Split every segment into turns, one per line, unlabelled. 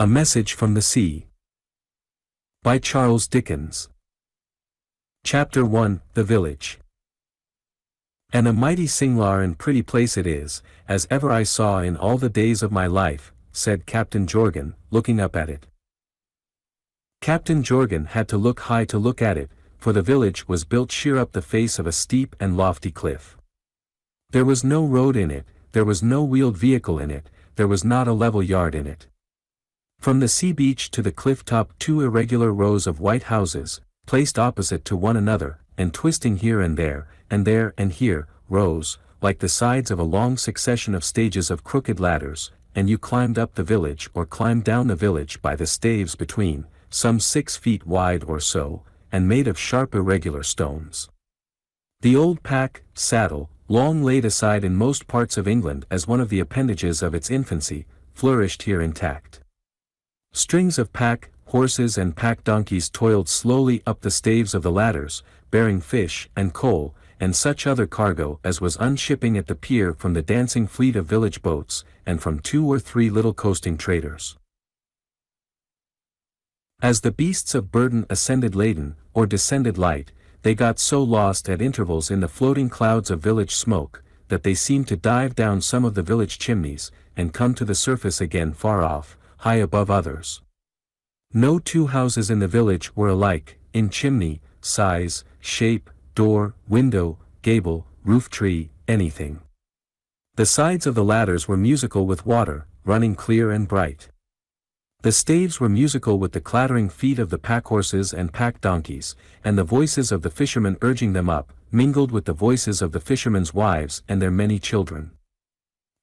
A Message from the Sea. By Charles Dickens. Chapter 1 The Village. And a mighty singlar and pretty place it is, as ever I saw in all the days of my life, said Captain Jorgan, looking up at it. Captain Jorgan had to look high to look at it, for the village was built sheer up the face of a steep and lofty cliff. There was no road in it, there was no wheeled vehicle in it, there was not a level yard in it. From the sea beach to the cliff top two irregular rows of white houses, placed opposite to one another, and twisting here and there, and there and here, rose, like the sides of a long succession of stages of crooked ladders, and you climbed up the village or climbed down the village by the staves between, some six feet wide or so, and made of sharp irregular stones. The old pack, saddle, long laid aside in most parts of England as one of the appendages of its infancy, flourished here intact. Strings of pack, horses and pack donkeys toiled slowly up the staves of the ladders, bearing fish and coal, and such other cargo as was unshipping at the pier from the dancing fleet of village boats, and from two or three little coasting traders. As the beasts of burden ascended laden, or descended light, they got so lost at intervals in the floating clouds of village smoke, that they seemed to dive down some of the village chimneys, and come to the surface again far off, high above others. No two houses in the village were alike, in chimney, size, shape, door, window, gable, roof tree, anything. The sides of the ladders were musical with water, running clear and bright. The staves were musical with the clattering feet of the packhorses and pack donkeys, and the voices of the fishermen urging them up, mingled with the voices of the fishermen's wives and their many children.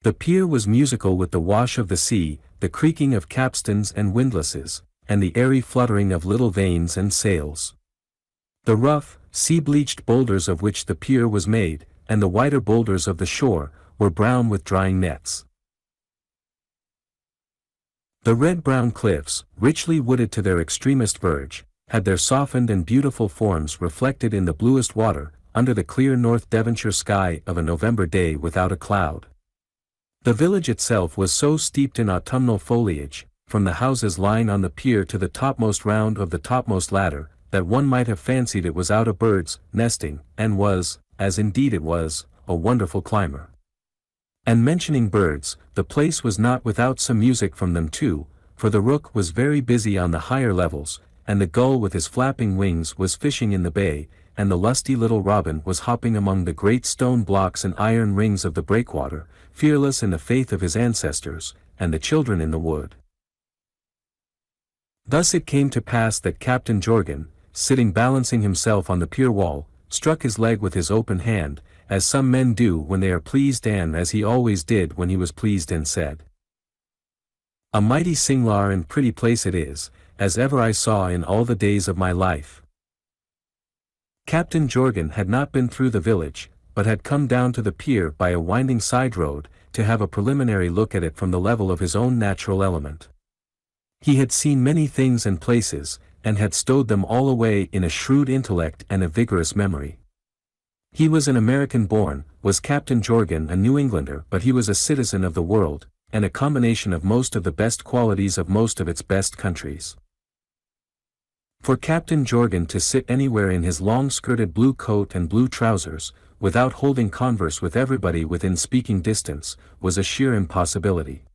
The pier was musical with the wash of the sea, the creaking of capstans and windlasses, and the airy fluttering of little vanes and sails. The rough, sea-bleached boulders of which the pier was made, and the whiter boulders of the shore, were brown with drying nets. The red-brown cliffs, richly wooded to their extremest verge, had their softened and beautiful forms reflected in the bluest water, under the clear North Devonshire sky of a November day without a cloud. The village itself was so steeped in autumnal foliage, from the houses lying on the pier to the topmost round of the topmost ladder, that one might have fancied it was out of birds, nesting, and was, as indeed it was, a wonderful climber. And mentioning birds, the place was not without some music from them too, for the rook was very busy on the higher levels, and the gull with his flapping wings was fishing in the bay, and the lusty little robin was hopping among the great stone blocks and iron rings of the breakwater, fearless in the faith of his ancestors, and the children in the wood. Thus it came to pass that Captain Jorgan, sitting balancing himself on the pier wall, struck his leg with his open hand, as some men do when they are pleased and as he always did when he was pleased and said. A mighty singlar and pretty place it is, as ever I saw in all the days of my life. Captain Jorgan had not been through the village, but had come down to the pier by a winding side road, to have a preliminary look at it from the level of his own natural element. He had seen many things and places, and had stowed them all away in a shrewd intellect and a vigorous memory. He was an American born, was Captain Jorgan a New Englander but he was a citizen of the world, and a combination of most of the best qualities of most of its best countries. For Captain Jorgan to sit anywhere in his long-skirted blue coat and blue trousers, without holding converse with everybody within speaking distance, was a sheer impossibility.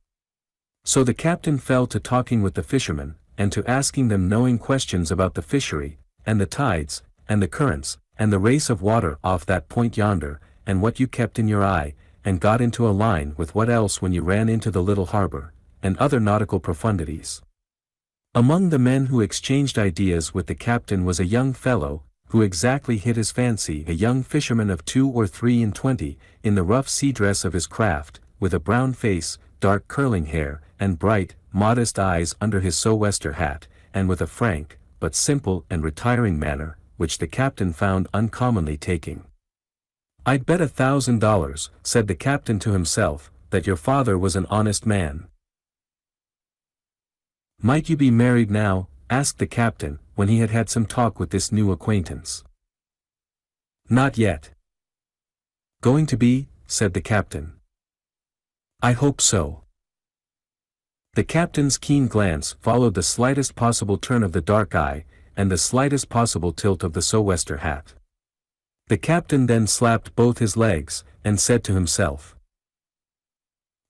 So the captain fell to talking with the fishermen, and to asking them knowing questions about the fishery, and the tides, and the currents, and the race of water off that point yonder, and what you kept in your eye, and got into a line with what else when you ran into the little harbor, and other nautical profundities. Among the men who exchanged ideas with the captain was a young fellow, who exactly hit his fancy a young fisherman of two or three and twenty, in the rough sea dress of his craft, with a brown face, dark curling hair, and bright, modest eyes under his sou'wester hat, and with a frank, but simple and retiring manner, which the captain found uncommonly taking. I'd bet a thousand dollars, said the captain to himself, that your father was an honest man. Might you be married now, asked the captain, when he had had some talk with this new acquaintance. Not yet. Going to be, said the captain. I hope so. The captain's keen glance followed the slightest possible turn of the dark eye, and the slightest possible tilt of the sou'wester hat. The captain then slapped both his legs, and said to himself.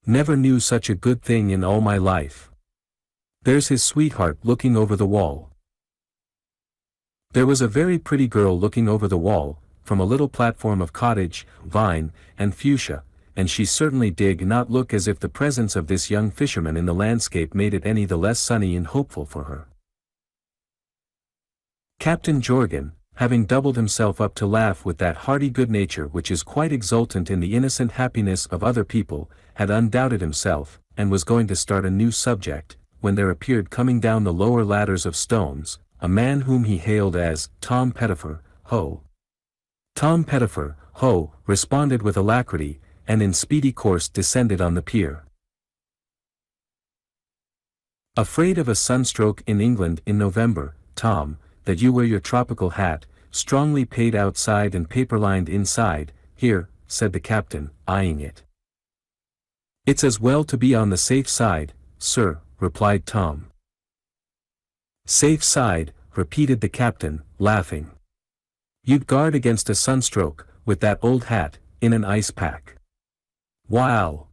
Never knew such a good thing in all my life. There's his sweetheart looking over the wall. There was a very pretty girl looking over the wall, from a little platform of cottage, vine, and fuchsia, and she certainly did not look as if the presence of this young fisherman in the landscape made it any the less sunny and hopeful for her. Captain Jorgan, having doubled himself up to laugh with that hearty good nature which is quite exultant in the innocent happiness of other people, had undoubted himself, and was going to start a new subject, when there appeared coming down the lower ladders of stones, a man whom he hailed as Tom Pettifer, Ho. Tom Pettifer, Ho, responded with alacrity, and in speedy course descended on the pier. Afraid of a sunstroke in England in November, Tom, that you wear your tropical hat, strongly paid outside and paper-lined inside, here, said the captain, eyeing it. It's as well to be on the safe side, sir, replied Tom. Safe side, repeated the captain, laughing. You'd guard against a sunstroke, with that old hat, in an ice pack. Wow!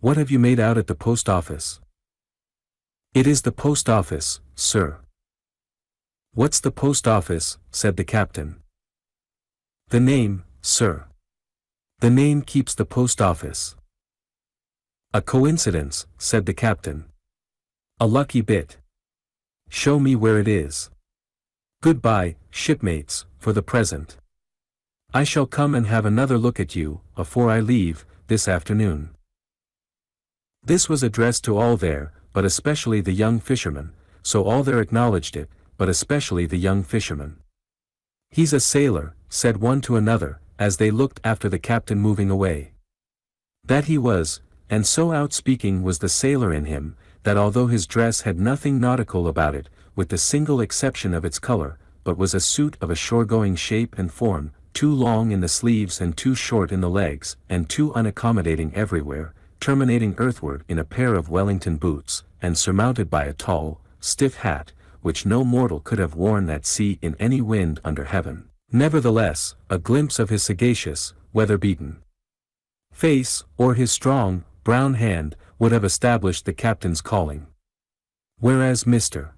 What have you made out at the post office? It is the post office, sir. What's the post office, said the captain. The name, sir. The name keeps the post office. A coincidence, said the captain. A lucky bit. Show me where it is. Goodbye, shipmates, for the present. I shall come and have another look at you, afore I leave, this afternoon. This was addressed to all there, but especially the young fisherman, so all there acknowledged it, but especially the young fisherman. He's a sailor, said one to another, as they looked after the captain moving away. That he was, and so outspeaking was the sailor in him, that although his dress had nothing nautical about it, with the single exception of its color, but was a suit of a shore-going shape and form, too long in the sleeves and too short in the legs, and too unaccommodating everywhere, terminating earthward in a pair of Wellington boots, and surmounted by a tall, stiff hat, which no mortal could have worn at sea in any wind under heaven. Nevertheless, a glimpse of his sagacious, weather-beaten face, or his strong, brown hand, would have established the captain's calling. Whereas Mr.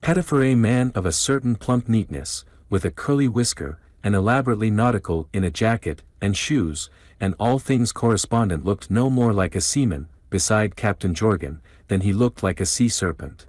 Pettifer a man of a certain plump neatness, with a curly whisker, and elaborately nautical in a jacket, and shoes, and all things correspondent looked no more like a seaman, beside Captain Jorgan, than he looked like a sea serpent.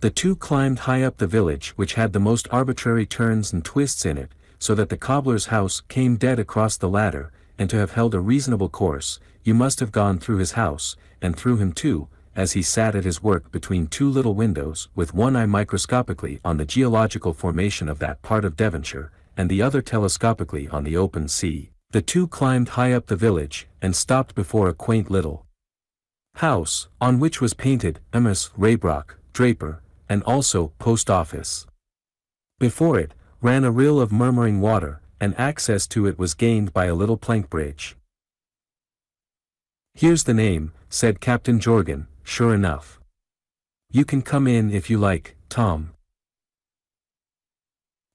The two climbed high up the village which had the most arbitrary turns and twists in it, so that the cobbler's house came dead across the ladder, and to have held a reasonable course, you must have gone through his house, and through him too, as he sat at his work between two little windows with one eye microscopically on the geological formation of that part of Devonshire, and the other telescopically on the open sea. The two climbed high up the village, and stopped before a quaint little house, on which was painted Emma's Raybrock, Draper, and also Post Office. Before it, ran a rill of murmuring water, and access to it was gained by a little plank bridge. Here's the name, said Captain Jorgan, sure enough. You can come in if you like, Tom.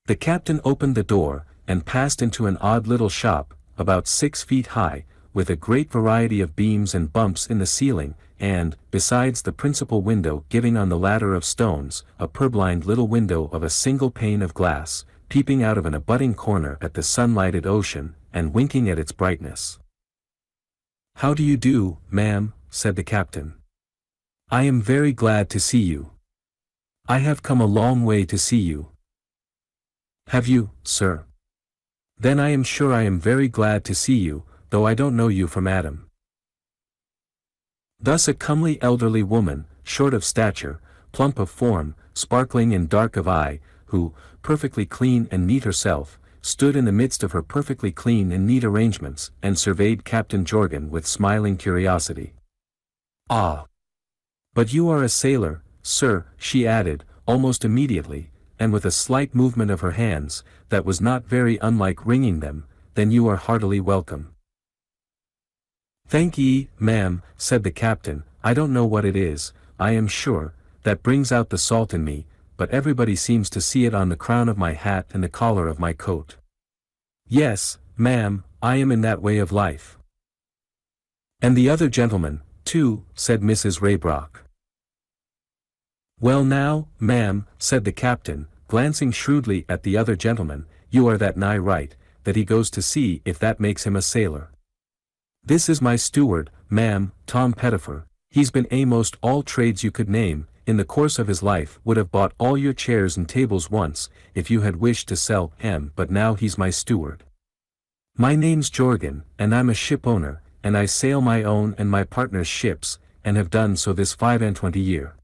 The captain opened the door, and passed into an odd little shop, about six feet high, with a great variety of beams and bumps in the ceiling, and, besides the principal window giving on the ladder of stones, a purblind little window of a single pane of glass, peeping out of an abutting corner at the sunlighted ocean, and winking at its brightness. How do you do, ma'am, said the captain. I am very glad to see you. I have come a long way to see you. Have you, sir? Then I am sure I am very glad to see you, though I don't know you from Adam. Thus a comely elderly woman, short of stature, plump of form, sparkling and dark of eye, who, perfectly clean and neat herself, stood in the midst of her perfectly clean and neat arrangements, and surveyed Captain Jorgan with smiling curiosity. Ah! But you are a sailor, sir, she added, almost immediately, and with a slight movement of her hands, that was not very unlike wringing them, then you are heartily welcome. Thank ye, ma'am, said the captain, I don't know what it is, I am sure, that brings out the salt in me, but everybody seems to see it on the crown of my hat and the collar of my coat. Yes, ma'am, I am in that way of life. And the other gentleman, too, said Mrs. Raybrock. Well now, ma'am, said the captain, glancing shrewdly at the other gentleman, you are that nigh right, that he goes to see if that makes him a sailor. This is my steward, ma'am, Tom Pettifer, he's been a-most all trades you could name, in the course of his life would have bought all your chairs and tables once, if you had wished to sell him but now he's my steward. My name's Jorgan, and I'm a ship owner, and I sail my own and my partner's ships, and have done so this five and twenty year.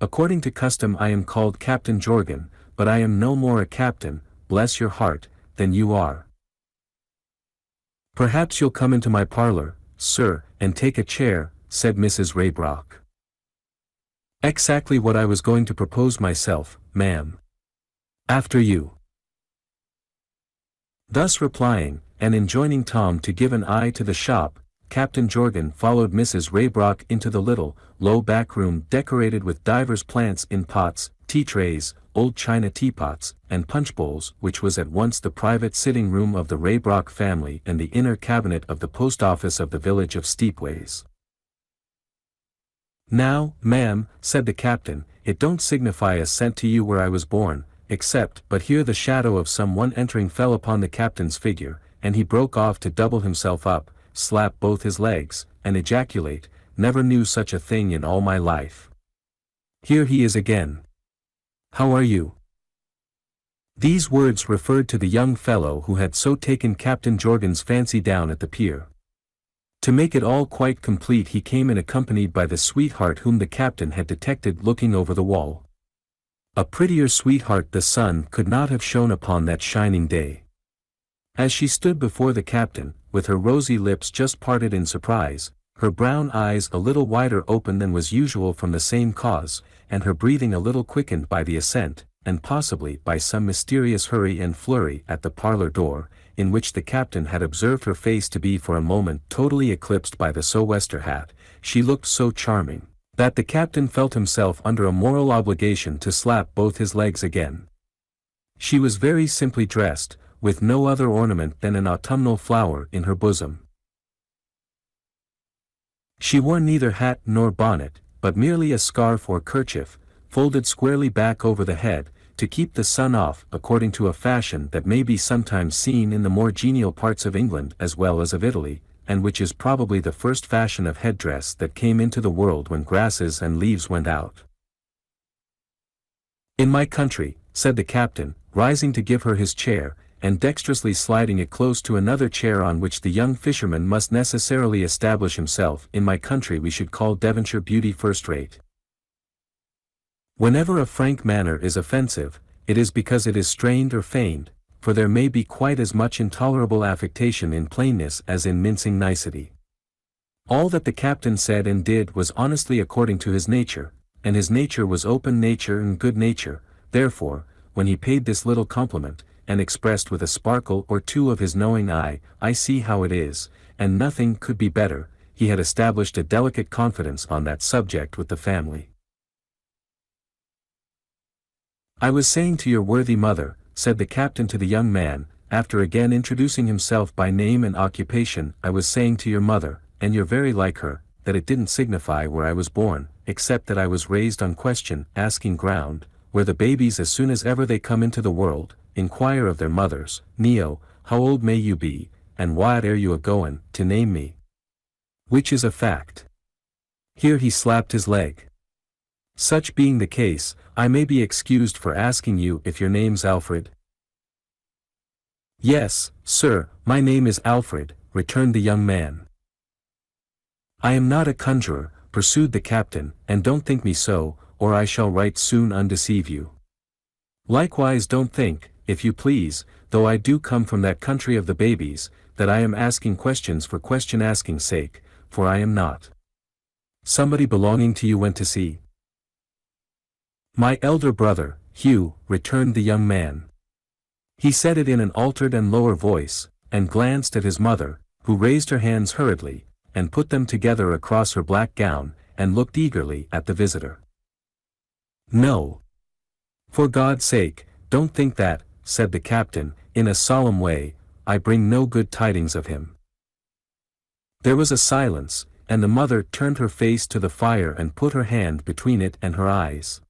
According to custom I am called Captain Jorgan, but I am no more a captain, bless your heart, than you are. Perhaps you'll come into my parlor, sir, and take a chair, said Mrs. Raybrock. Exactly what I was going to propose myself, ma'am. After you. Thus replying, and enjoining Tom to give an eye to the shop, Captain Jorgan followed Mrs. Raybrock into the little, low back room decorated with divers plants in pots, tea trays, old china teapots, and punch bowls which was at once the private sitting room of the Raybrock family and the inner cabinet of the post office of the village of Steepways. Now, ma'am, said the captain, it don't signify a cent to you where I was born, except but here the shadow of some one entering fell upon the captain's figure, and he broke off to double himself up, slap both his legs, and ejaculate, never knew such a thing in all my life. Here he is again. How are you? These words referred to the young fellow who had so taken Captain Jorgan's fancy down at the pier. To make it all quite complete he came in accompanied by the sweetheart whom the captain had detected looking over the wall. A prettier sweetheart the sun could not have shone upon that shining day. As she stood before the captain, with her rosy lips just parted in surprise, her brown eyes a little wider open than was usual from the same cause, and her breathing a little quickened by the ascent, and possibly by some mysterious hurry and flurry at the parlor door, in which the captain had observed her face to be for a moment totally eclipsed by the sou'wester hat, she looked so charming, that the captain felt himself under a moral obligation to slap both his legs again. She was very simply dressed, with no other ornament than an autumnal flower in her bosom. She wore neither hat nor bonnet, but merely a scarf or kerchief, folded squarely back over the head, to keep the sun off according to a fashion that may be sometimes seen in the more genial parts of England as well as of Italy, and which is probably the first fashion of headdress that came into the world when grasses and leaves went out. In my country, said the captain, rising to give her his chair, and dexterously sliding it close to another chair on which the young fisherman must necessarily establish himself. In my country we should call Devonshire beauty first rate. Whenever a frank manner is offensive, it is because it is strained or feigned, for there may be quite as much intolerable affectation in plainness as in mincing nicety. All that the captain said and did was honestly according to his nature, and his nature was open nature and good nature, therefore, when he paid this little compliment, and expressed with a sparkle or two of his knowing eye, I see how it is, and nothing could be better, he had established a delicate confidence on that subject with the family. I was saying to your worthy mother, said the captain to the young man, after again introducing himself by name and occupation, I was saying to your mother, and you're very like her, that it didn't signify where I was born, except that I was raised on question, asking ground, where the babies as soon as ever they come into the world, inquire of their mothers, Neo, how old may you be, and what are you a-goin' to name me? Which is a fact. Here he slapped his leg. Such being the case, I may be excused for asking you if your name's Alfred. Yes, sir, my name is Alfred, returned the young man. I am not a conjurer, pursued the captain, and don't think me so, or I shall right soon undeceive you. Likewise don't think, if you please, though I do come from that country of the babies, that I am asking questions for question asking sake, for I am not. Somebody belonging to you went to sea. My elder brother, Hugh, returned the young man. He said it in an altered and lower voice, and glanced at his mother, who raised her hands hurriedly, and put them together across her black gown, and looked eagerly at the visitor. No. For God's sake, don't think that, said the captain, in a solemn way, I bring no good tidings of him. There was a silence, and the mother turned her face to the fire and put her hand between it and her eyes.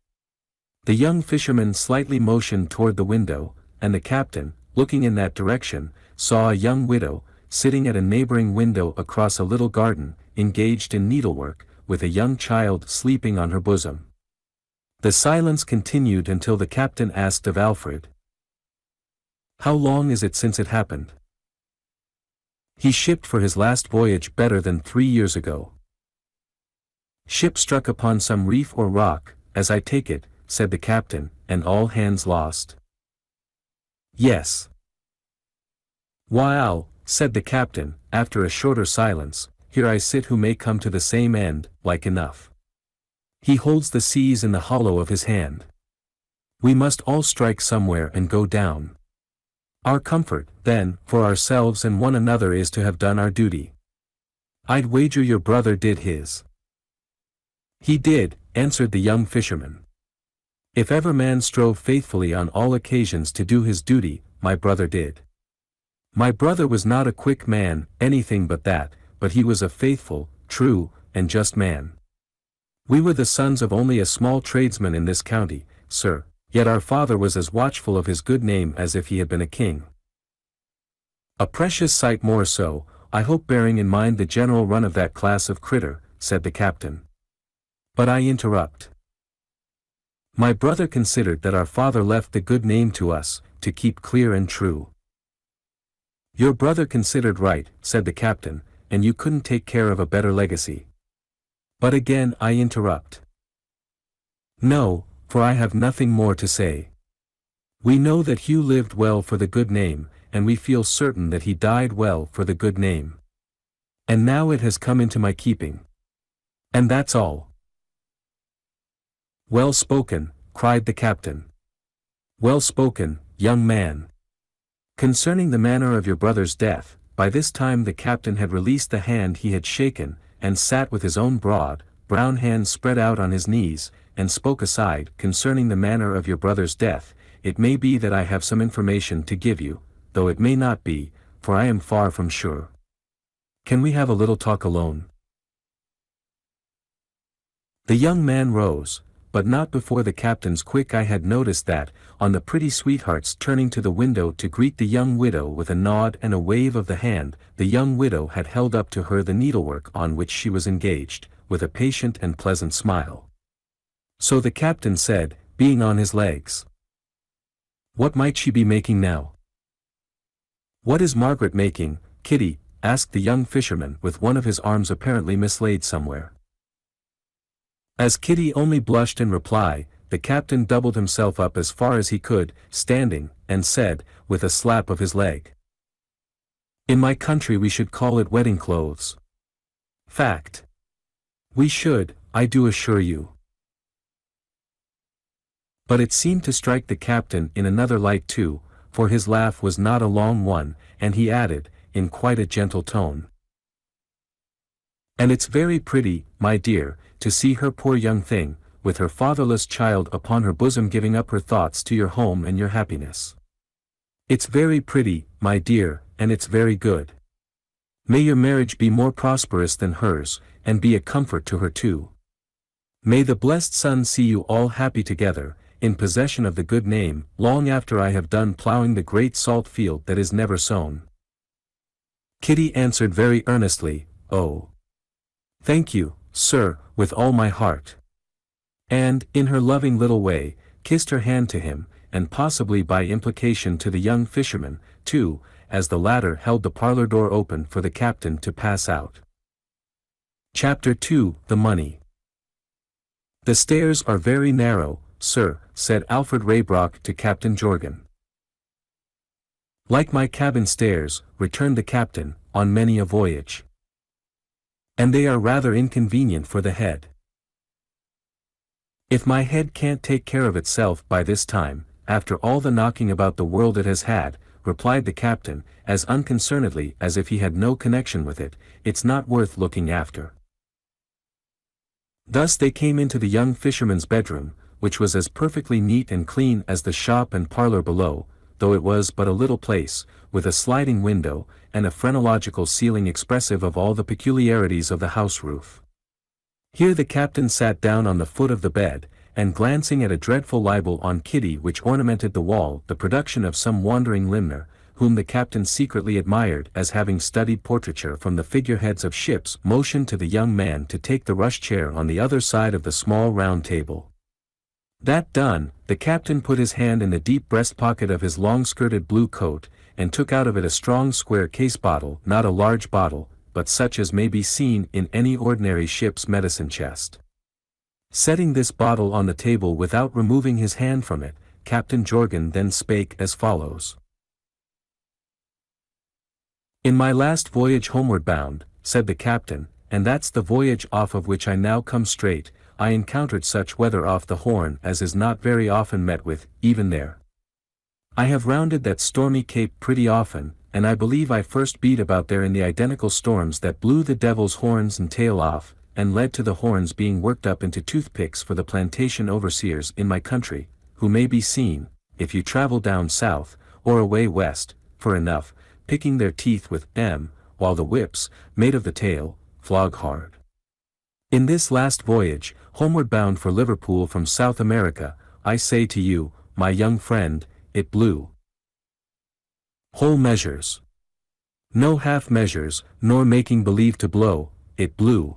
The young fisherman slightly motioned toward the window, and the captain, looking in that direction, saw a young widow, sitting at a neighboring window across a little garden, engaged in needlework, with a young child sleeping on her bosom. The silence continued until the captain asked of Alfred. How long is it since it happened? He shipped for his last voyage better than three years ago. Ship struck upon some reef or rock, as I take it, said the captain, and all hands lost. Yes. Wow, said the captain, after a shorter silence, here I sit who may come to the same end, like enough. He holds the seas in the hollow of his hand. We must all strike somewhere and go down. Our comfort, then, for ourselves and one another is to have done our duty. I'd wager your brother did his. He did, answered the young fisherman. If ever man strove faithfully on all occasions to do his duty, my brother did. My brother was not a quick man, anything but that, but he was a faithful, true, and just man. We were the sons of only a small tradesman in this county, sir, yet our father was as watchful of his good name as if he had been a king. A precious sight more so, I hope bearing in mind the general run of that class of critter, said the captain. But I interrupt. My brother considered that our father left the good name to us, to keep clear and true. Your brother considered right, said the captain, and you couldn't take care of a better legacy. But again I interrupt. No, for I have nothing more to say. We know that Hugh lived well for the good name, and we feel certain that he died well for the good name. And now it has come into my keeping. And that's all. Well spoken, cried the captain. Well spoken, young man. Concerning the manner of your brother's death, by this time the captain had released the hand he had shaken, and sat with his own broad, brown hands spread out on his knees, and spoke aside concerning the manner of your brother's death, it may be that I have some information to give you, though it may not be, for I am far from sure. Can we have a little talk alone? The young man rose, but not before the captain's quick eye had noticed that, on the pretty sweethearts turning to the window to greet the young widow with a nod and a wave of the hand, the young widow had held up to her the needlework on which she was engaged, with a patient and pleasant smile. So the captain said, being on his legs. What might she be making now? What is Margaret making, Kitty? asked the young fisherman with one of his arms apparently mislaid somewhere. As Kitty only blushed in reply, the captain doubled himself up as far as he could, standing, and said, with a slap of his leg. In my country we should call it wedding clothes. Fact. We should, I do assure you. But it seemed to strike the captain in another light too, for his laugh was not a long one, and he added, in quite a gentle tone. And it's very pretty, my dear, to see her poor young thing, with her fatherless child upon her bosom giving up her thoughts to your home and your happiness. It's very pretty, my dear, and it's very good. May your marriage be more prosperous than hers, and be a comfort to her too. May the blessed sun see you all happy together, in possession of the good name, long after I have done ploughing the great salt field that is never sown. Kitty answered very earnestly, Oh! Thank you, sir, with all my heart and, in her loving little way, kissed her hand to him, and possibly by implication to the young fisherman, too, as the latter held the parlor door open for the captain to pass out. Chapter 2 The Money The stairs are very narrow, sir, said Alfred Raybrock to Captain Jorgan. Like my cabin stairs, returned the captain, on many a voyage. And they are rather inconvenient for the head. If my head can't take care of itself by this time, after all the knocking about the world it has had, replied the captain, as unconcernedly as if he had no connection with it, it's not worth looking after. Thus they came into the young fisherman's bedroom, which was as perfectly neat and clean as the shop and parlor below, though it was but a little place, with a sliding window, and a phrenological ceiling expressive of all the peculiarities of the house roof. Here the captain sat down on the foot of the bed, and glancing at a dreadful libel on Kitty which ornamented the wall, the production of some wandering limner, whom the captain secretly admired as having studied portraiture from the figureheads of ships, motioned to the young man to take the rush chair on the other side of the small round table. That done, the captain put his hand in the deep breast pocket of his long-skirted blue coat, and took out of it a strong square case bottle, not a large bottle, but such as may be seen in any ordinary ship's medicine chest. Setting this bottle on the table without removing his hand from it, Captain Jorgan then spake as follows. In my last voyage homeward bound, said the captain, and that's the voyage off of which I now come straight, I encountered such weather off the Horn as is not very often met with, even there. I have rounded that stormy cape pretty often, and I believe I first beat about there in the identical storms that blew the devil's horns and tail off, and led to the horns being worked up into toothpicks for the plantation overseers in my country, who may be seen, if you travel down south, or away west, for enough, picking their teeth with M, while the whips, made of the tail, flog hard. In this last voyage, homeward bound for Liverpool from South America, I say to you, my young friend, it blew. Whole measures. No half measures, nor making believe to blow, it blew.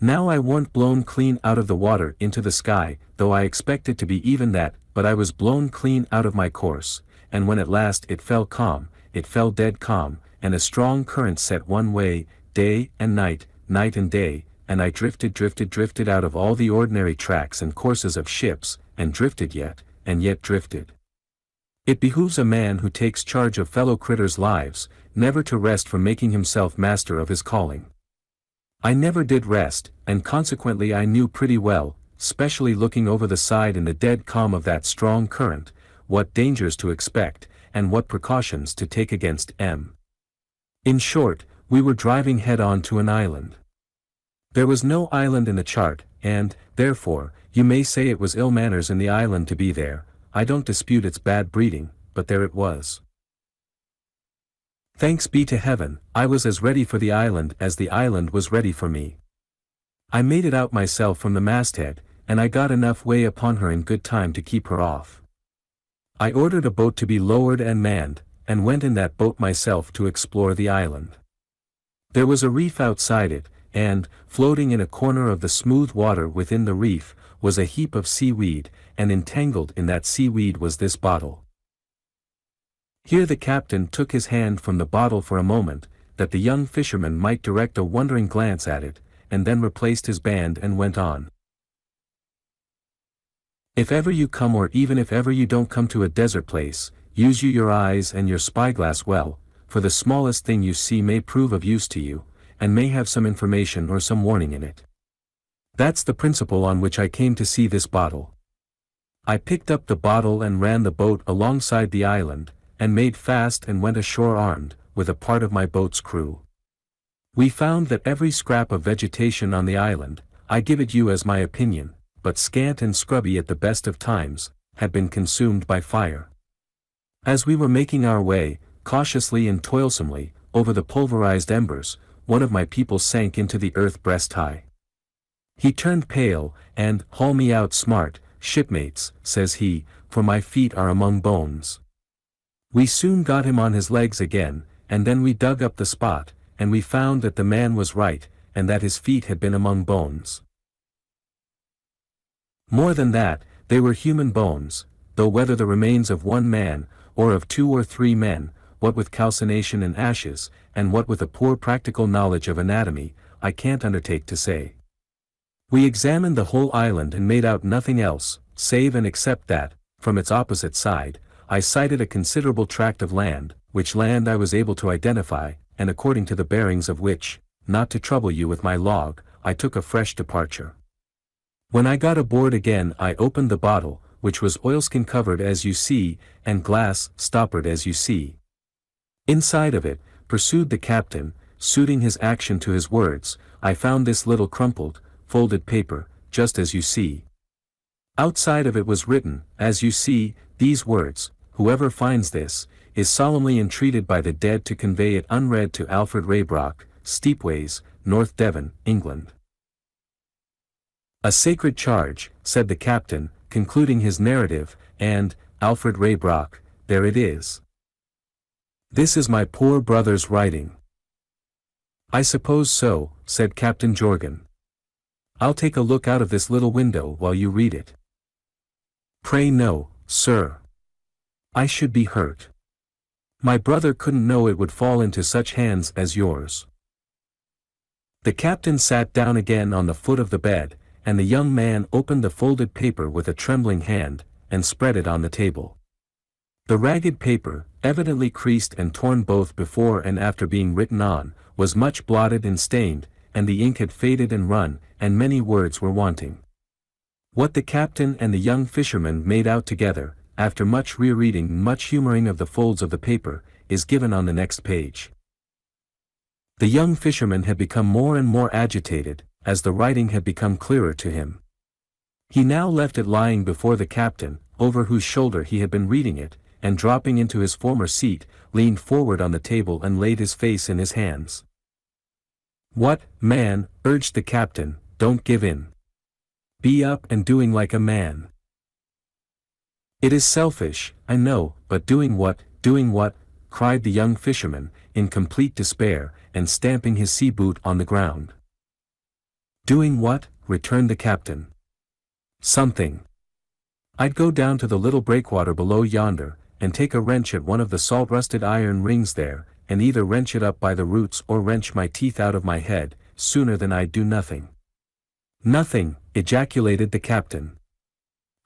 Now I weren't blown clean out of the water into the sky, though I expected to be even that, but I was blown clean out of my course, and when at last it fell calm, it fell dead calm, and a strong current set one way, day and night, night and day, and I drifted drifted drifted out of all the ordinary tracks and courses of ships, and drifted yet, and yet drifted. It behooves a man who takes charge of fellow critters' lives, never to rest from making himself master of his calling. I never did rest, and consequently I knew pretty well, specially looking over the side in the dead calm of that strong current, what dangers to expect, and what precautions to take against M. In short, we were driving head-on to an island. There was no island in the chart, and, therefore, you may say it was ill manners in the island to be there, I don't dispute its bad breeding, but there it was. Thanks be to heaven, I was as ready for the island as the island was ready for me. I made it out myself from the masthead, and I got enough way upon her in good time to keep her off. I ordered a boat to be lowered and manned, and went in that boat myself to explore the island. There was a reef outside it, and, floating in a corner of the smooth water within the reef, was a heap of seaweed, and entangled in that seaweed was this bottle. Here the captain took his hand from the bottle for a moment, that the young fisherman might direct a wondering glance at it, and then replaced his band and went on. If ever you come or even if ever you don't come to a desert place, use you your eyes and your spyglass well, for the smallest thing you see may prove of use to you, and may have some information or some warning in it. That's the principle on which I came to see this bottle. I picked up the bottle and ran the boat alongside the island, and made fast and went ashore armed, with a part of my boat's crew. We found that every scrap of vegetation on the island, I give it you as my opinion, but scant and scrubby at the best of times, had been consumed by fire. As we were making our way, cautiously and toilsomely, over the pulverized embers, one of my people sank into the earth breast high. He turned pale, and, haul me out smart, shipmates, says he, for my feet are among bones. We soon got him on his legs again, and then we dug up the spot, and we found that the man was right, and that his feet had been among bones. More than that, they were human bones, though whether the remains of one man, or of two or three men, what with calcination and ashes, and what with a poor practical knowledge of anatomy, I can't undertake to say. We examined the whole island and made out nothing else, save and except that, from its opposite side, I sighted a considerable tract of land, which land I was able to identify, and according to the bearings of which, not to trouble you with my log, I took a fresh departure. When I got aboard again I opened the bottle, which was oilskin covered as you see, and glass, stoppered as you see. Inside of it, pursued the captain, suiting his action to his words, I found this little crumpled, folded paper, just as you see. Outside of it was written, as you see, these words, whoever finds this, is solemnly entreated by the dead to convey it unread to Alfred Raybrock, Steepways, North Devon, England. A sacred charge, said the captain, concluding his narrative, and, Alfred Raybrock, there it is. This is my poor brother's writing. I suppose so, said Captain Jorgan. I'll take a look out of this little window while you read it. Pray no, sir. I should be hurt. My brother couldn't know it would fall into such hands as yours. The captain sat down again on the foot of the bed, and the young man opened the folded paper with a trembling hand, and spread it on the table. The ragged paper, evidently creased and torn both before and after being written on, was much blotted and stained, and the ink had faded and run, and many words were wanting. What the captain and the young fisherman made out together, after much rereading and much humoring of the folds of the paper, is given on the next page. The young fisherman had become more and more agitated, as the writing had become clearer to him. He now left it lying before the captain, over whose shoulder he had been reading it, and dropping into his former seat, leaned forward on the table and laid his face in his hands. What, man, urged the captain, don't give in. Be up and doing like a man. It is selfish, I know, but doing what, doing what, cried the young fisherman, in complete despair, and stamping his sea boot on the ground. Doing what? returned the captain. Something. I'd go down to the little breakwater below yonder, and take a wrench at one of the salt-rusted iron rings there, and either wrench it up by the roots or wrench my teeth out of my head, sooner than I'd do nothing. Nothing, ejaculated the captain.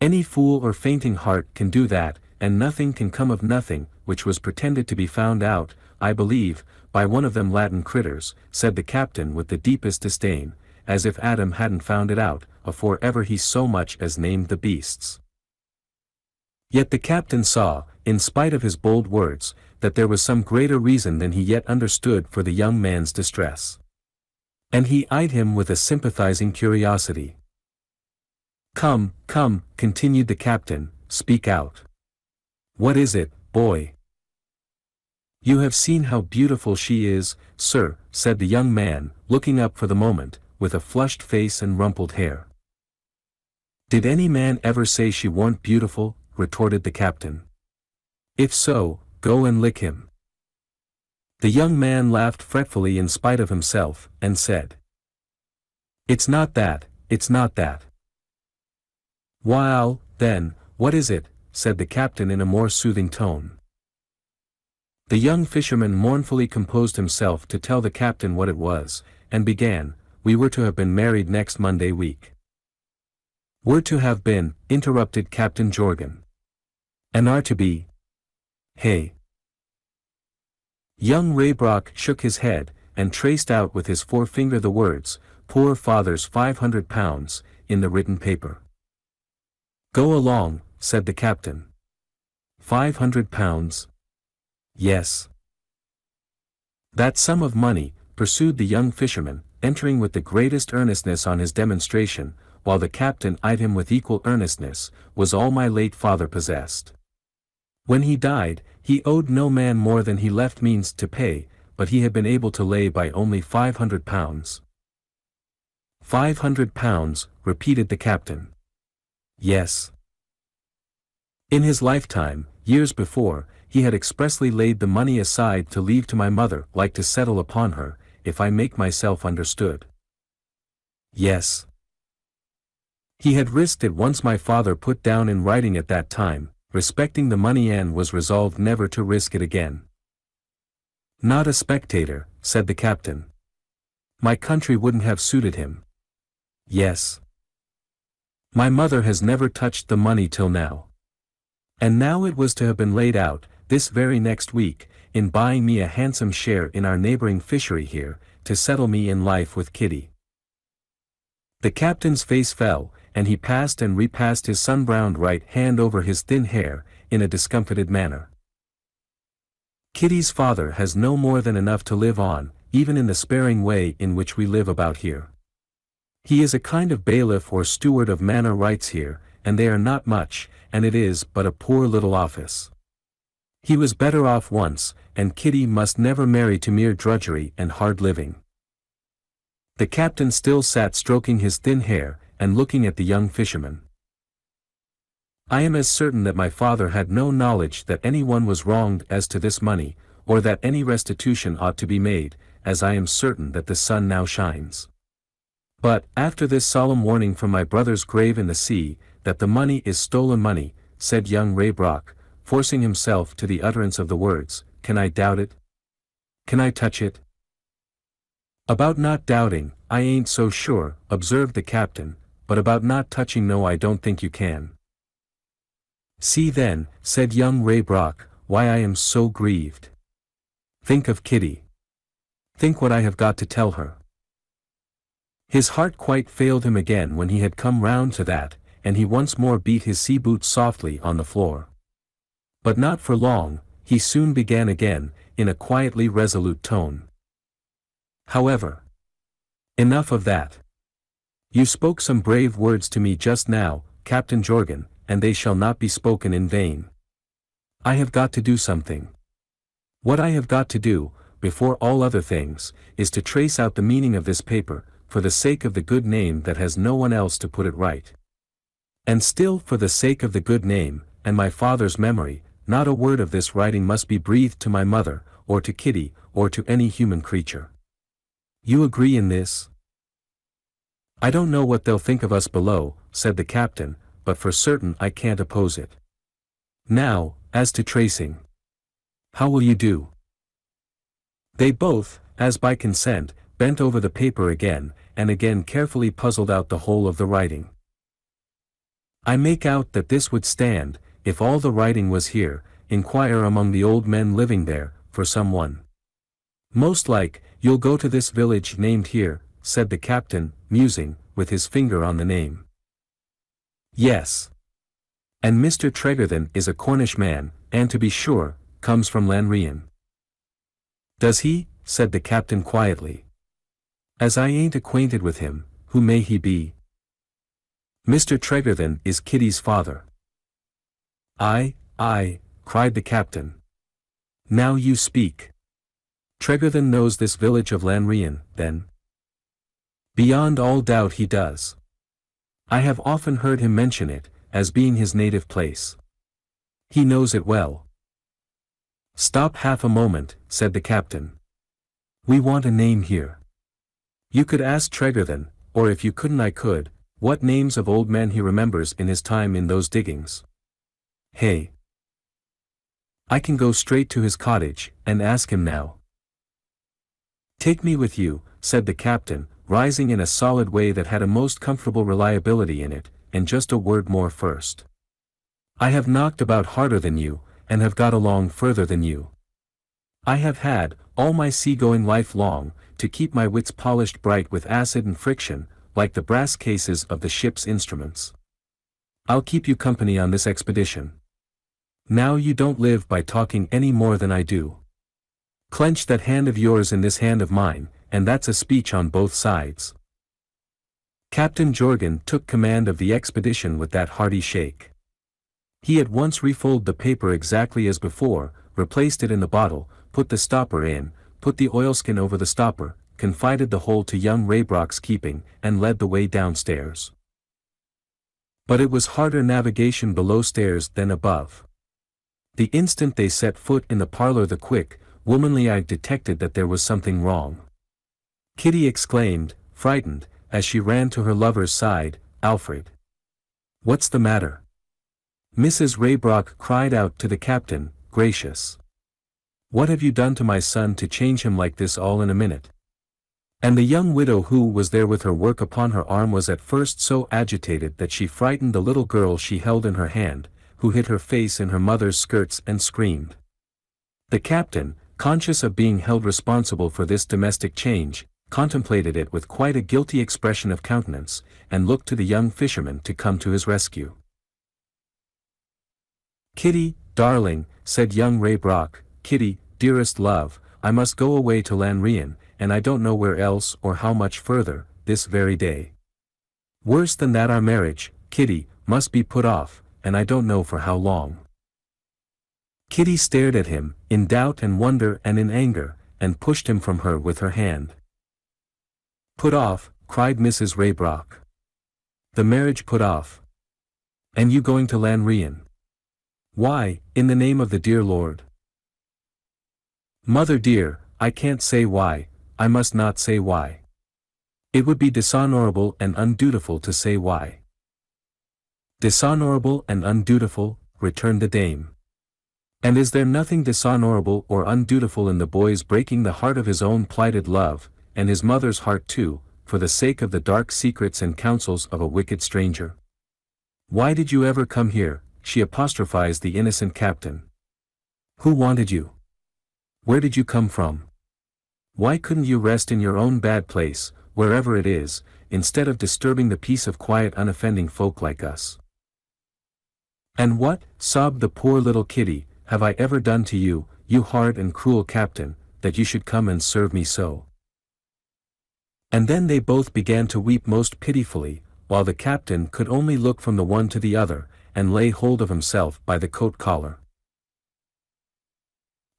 Any fool or fainting heart can do that, and nothing can come of nothing, which was pretended to be found out, I believe, by one of them Latin critters, said the captain with the deepest disdain, as if Adam hadn't found it out, afore ever he so much as named the beasts. Yet the captain saw, in spite of his bold words, that there was some greater reason than he yet understood for the young man's distress. And he eyed him with a sympathizing curiosity. Come, come, continued the captain, speak out. What is it, boy? You have seen how beautiful she is, sir, said the young man, looking up for the moment, with a flushed face and rumpled hair. Did any man ever say she weren't beautiful? retorted the captain. If so, go and lick him. The young man laughed fretfully in spite of himself, and said. It's not that, it's not that. Well, then, what is it, said the captain in a more soothing tone. The young fisherman mournfully composed himself to tell the captain what it was, and began, we were to have been married next Monday week. Were to have been, interrupted Captain Jorgan. And are to be. Hey. Young Raybrock shook his head, and traced out with his forefinger the words, poor father's five hundred pounds, in the written paper. Go along, said the captain. Five hundred pounds? Yes. That sum of money, pursued the young fisherman, entering with the greatest earnestness on his demonstration, while the captain eyed him with equal earnestness, was all my late father possessed. When he died, he owed no man more than he left means to pay, but he had been able to lay by only five hundred pounds. Five hundred pounds, repeated the captain. Yes. In his lifetime, years before, he had expressly laid the money aside to leave to my mother like to settle upon her, if I make myself understood. Yes. He had risked it once my father put down in writing at that time, respecting the money and was resolved never to risk it again. Not a spectator, said the captain. My country wouldn't have suited him. Yes. My mother has never touched the money till now. And now it was to have been laid out, this very next week, in buying me a handsome share in our neighboring fishery here, to settle me in life with Kitty. The captain's face fell, and he passed and repassed his sun-browned right hand over his thin hair, in a discomfited manner. Kitty's father has no more than enough to live on, even in the sparing way in which we live about here. He is a kind of bailiff or steward of manor rights here, and they are not much, and it is but a poor little office. He was better off once, and Kitty must never marry to mere drudgery and hard living. The captain still sat stroking his thin hair, and looking at the young fisherman. I am as certain that my father had no knowledge that anyone was wronged as to this money, or that any restitution ought to be made, as I am certain that the sun now shines. But, after this solemn warning from my brother's grave in the sea, that the money is stolen money, said young Raybrock, forcing himself to the utterance of the words, can I doubt it? Can I touch it? About not doubting, I ain't so sure, observed the captain, but about not touching no I don't think you can. See then, said young Raybrock, why I am so grieved. Think of Kitty. Think what I have got to tell her. His heart quite failed him again when he had come round to that, and he once more beat his sea boots softly on the floor. But not for long, he soon began again, in a quietly resolute tone. However. Enough of that. You spoke some brave words to me just now, Captain Jorgan, and they shall not be spoken in vain. I have got to do something. What I have got to do, before all other things, is to trace out the meaning of this paper, for the sake of the good name that has no one else to put it right. And still for the sake of the good name, and my father's memory, not a word of this writing must be breathed to my mother, or to Kitty, or to any human creature. You agree in this? I don't know what they'll think of us below, said the captain, but for certain I can't oppose it. Now, as to tracing. How will you do? They both, as by consent, bent over the paper again, and again carefully puzzled out the whole of the writing. I make out that this would stand, if all the writing was here, inquire among the old men living there, for some one. Most like, you'll go to this village named here, said the captain, musing, with his finger on the name. Yes. And Mr. Tregarthen is a Cornish man, and to be sure, comes from Lanrean. Does he? said the captain quietly. As I ain't acquainted with him, who may he be? Mr. Tregarthen is Kitty's father. Aye, aye, cried the captain. Now you speak. Tregarthen knows this village of Lanrean, then? Beyond all doubt he does. I have often heard him mention it, as being his native place. He knows it well. Stop half a moment, said the captain. We want a name here. You could ask Tregarthen, or if you couldn't I could, what names of old men he remembers in his time in those diggings. Hey. I can go straight to his cottage, and ask him now. Take me with you, said the captain, rising in a solid way that had a most comfortable reliability in it, and just a word more first. I have knocked about harder than you, and have got along further than you. I have had, all my sea-going life long, to keep my wits polished bright with acid and friction, like the brass cases of the ship's instruments. I'll keep you company on this expedition. Now you don't live by talking any more than I do. Clench that hand of yours in this hand of mine, and that's a speech on both sides. Captain Jorgan took command of the expedition with that hearty shake. He at once refolded the paper exactly as before, replaced it in the bottle, put the stopper in, put the oilskin over the stopper, confided the whole to young Raybrock's keeping, and led the way downstairs. But it was harder navigation below stairs than above. The instant they set foot in the parlor the quick, womanly eye detected that there was something wrong. Kitty exclaimed, frightened, as she ran to her lover's side, Alfred. What's the matter? Mrs. Raybrock cried out to the captain, gracious. What have you done to my son to change him like this all in a minute? And the young widow who was there with her work upon her arm was at first so agitated that she frightened the little girl she held in her hand, who hid her face in her mother's skirts and screamed. The captain, conscious of being held responsible for this domestic change, contemplated it with quite a guilty expression of countenance, and looked to the young fisherman to come to his rescue. Kitty, darling, said young Raybrock, Kitty, dearest love, I must go away to Lanrean, and I don't know where else or how much further, this very day. Worse than that our marriage, Kitty, must be put off, and I don't know for how long. Kitty stared at him, in doubt and wonder and in anger, and pushed him from her with her hand. Put off, cried Mrs. Raybrock. The marriage put off. And you going to Lanrean? Why, in the name of the dear Lord? Mother dear, I can't say why, I must not say why. It would be dishonorable and undutiful to say why. Dishonorable and undutiful, returned the dame. And is there nothing dishonorable or undutiful in the boy's breaking the heart of his own plighted love, and his mother's heart too, for the sake of the dark secrets and counsels of a wicked stranger? Why did you ever come here, she apostrophized the innocent captain. Who wanted you? Where did you come from? Why couldn't you rest in your own bad place, wherever it is, instead of disturbing the peace of quiet unoffending folk like us? And what, sobbed the poor little kitty, have I ever done to you, you hard and cruel captain, that you should come and serve me so? And then they both began to weep most pitifully, while the captain could only look from the one to the other, and lay hold of himself by the coat collar.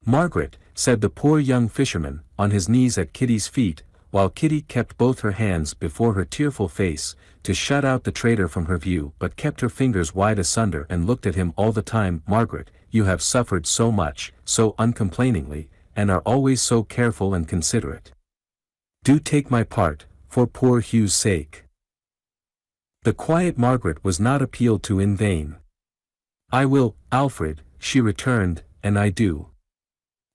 Margaret, said the poor young fisherman, on his knees at Kitty's feet, while Kitty kept both her hands before her tearful face, to shut out the traitor from her view but kept her fingers wide asunder and looked at him all the time, Margaret, you have suffered so much, so uncomplainingly, and are always so careful and considerate. Do take my part, for poor Hugh's sake. The quiet Margaret was not appealed to in vain. I will, Alfred, she returned, and I do.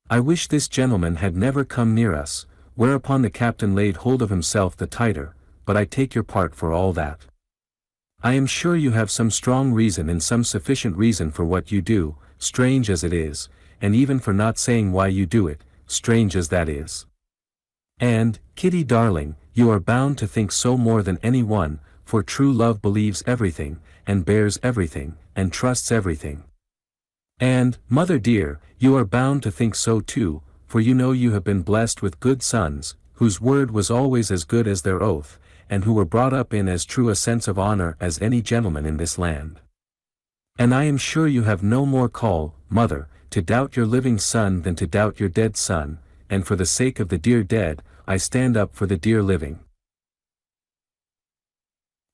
I wish this gentleman had never come near us, whereupon the captain laid hold of himself the tighter, but I take your part for all that. I am sure you have some strong reason and some sufficient reason for what you do, strange as it is, and even for not saying why you do it, strange as that is. And, Kitty darling, you are bound to think so more than any one, for true love believes everything, and bears everything, and trusts everything. And, mother dear, you are bound to think so too, for you know you have been blessed with good sons, whose word was always as good as their oath, and who were brought up in as true a sense of honor as any gentleman in this land. And I am sure you have no more call, mother, to doubt your living son than to doubt your dead son, and for the sake of the dear dead, I stand up for the dear living.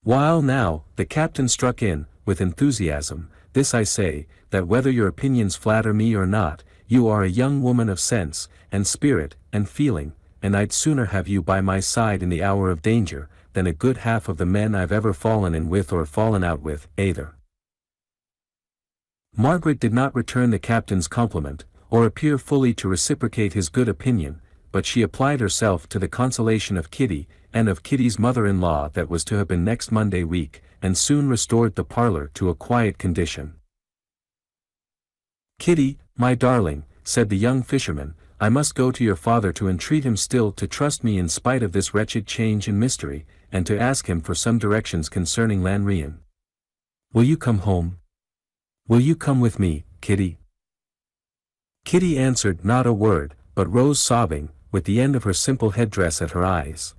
While now, the captain struck in, with enthusiasm, this I say, that whether your opinions flatter me or not, you are a young woman of sense, and spirit, and feeling, and I'd sooner have you by my side in the hour of danger, than a good half of the men I've ever fallen in with or fallen out with, either. Margaret did not return the captain's compliment, or appear fully to reciprocate his good opinion, but she applied herself to the consolation of Kitty, and of Kitty's mother-in-law that was to have been next Monday week, and soon restored the parlor to a quiet condition. Kitty, my darling, said the young fisherman, I must go to your father to entreat him still to trust me in spite of this wretched change and mystery, and to ask him for some directions concerning Lanrean. Will you come home? Will you come with me, Kitty? Kitty answered not a word, but rose sobbing, with the end of her simple headdress at her eyes.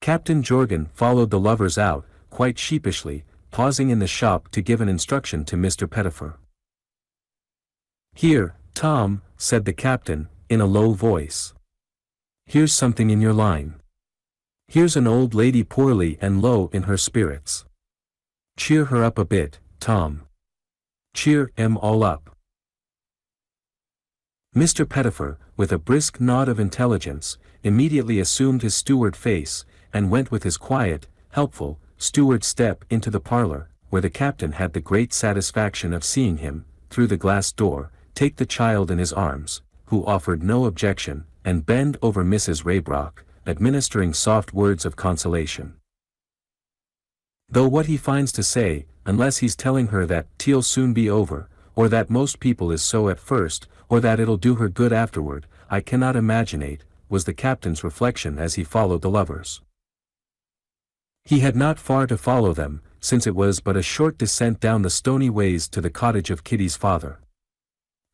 Captain Jorgan followed the lovers out, quite sheepishly, pausing in the shop to give an instruction to Mr. Pettifer. Here, Tom, said the captain, in a low voice. Here's something in your line. Here's an old lady poorly and low in her spirits. Cheer her up a bit, Tom. Cheer em all up. Mr. Pettifer, with a brisk nod of intelligence, immediately assumed his steward face, and went with his quiet, helpful, steward step into the parlor, where the captain had the great satisfaction of seeing him, through the glass door, take the child in his arms, who offered no objection, and bend over Mrs. Raybrock, administering soft words of consolation. Though what he finds to say, unless he's telling her that tea'll soon be over, or that most people is so at first, or that it'll do her good afterward, I cannot imaginate, was the captain's reflection as he followed the lovers. He had not far to follow them, since it was but a short descent down the stony ways to the cottage of Kitty's father.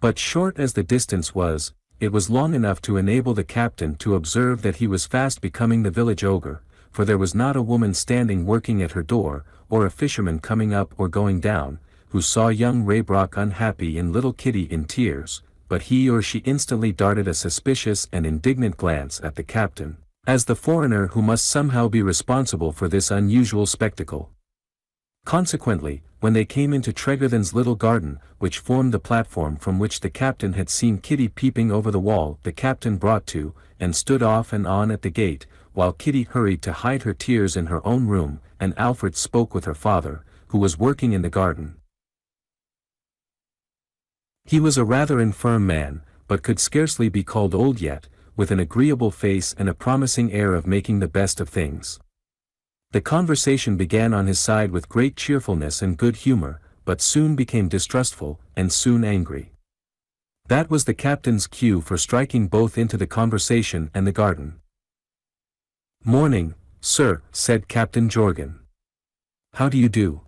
But short as the distance was, it was long enough to enable the captain to observe that he was fast becoming the village ogre, for there was not a woman standing working at her door, or a fisherman coming up or going down, who saw young Raybrock unhappy and little Kitty in tears, but he or she instantly darted a suspicious and indignant glance at the captain, as the foreigner who must somehow be responsible for this unusual spectacle. Consequently, when they came into Tregarthen's little garden, which formed the platform from which the captain had seen Kitty peeping over the wall, the captain brought to, and stood off and on at the gate, while Kitty hurried to hide her tears in her own room, and Alfred spoke with her father, who was working in the garden. He was a rather infirm man, but could scarcely be called old yet, with an agreeable face and a promising air of making the best of things. The conversation began on his side with great cheerfulness and good humor, but soon became distrustful, and soon angry. That was the captain's cue for striking both into the conversation and the garden. Morning, sir, said Captain Jorgan. How do you do?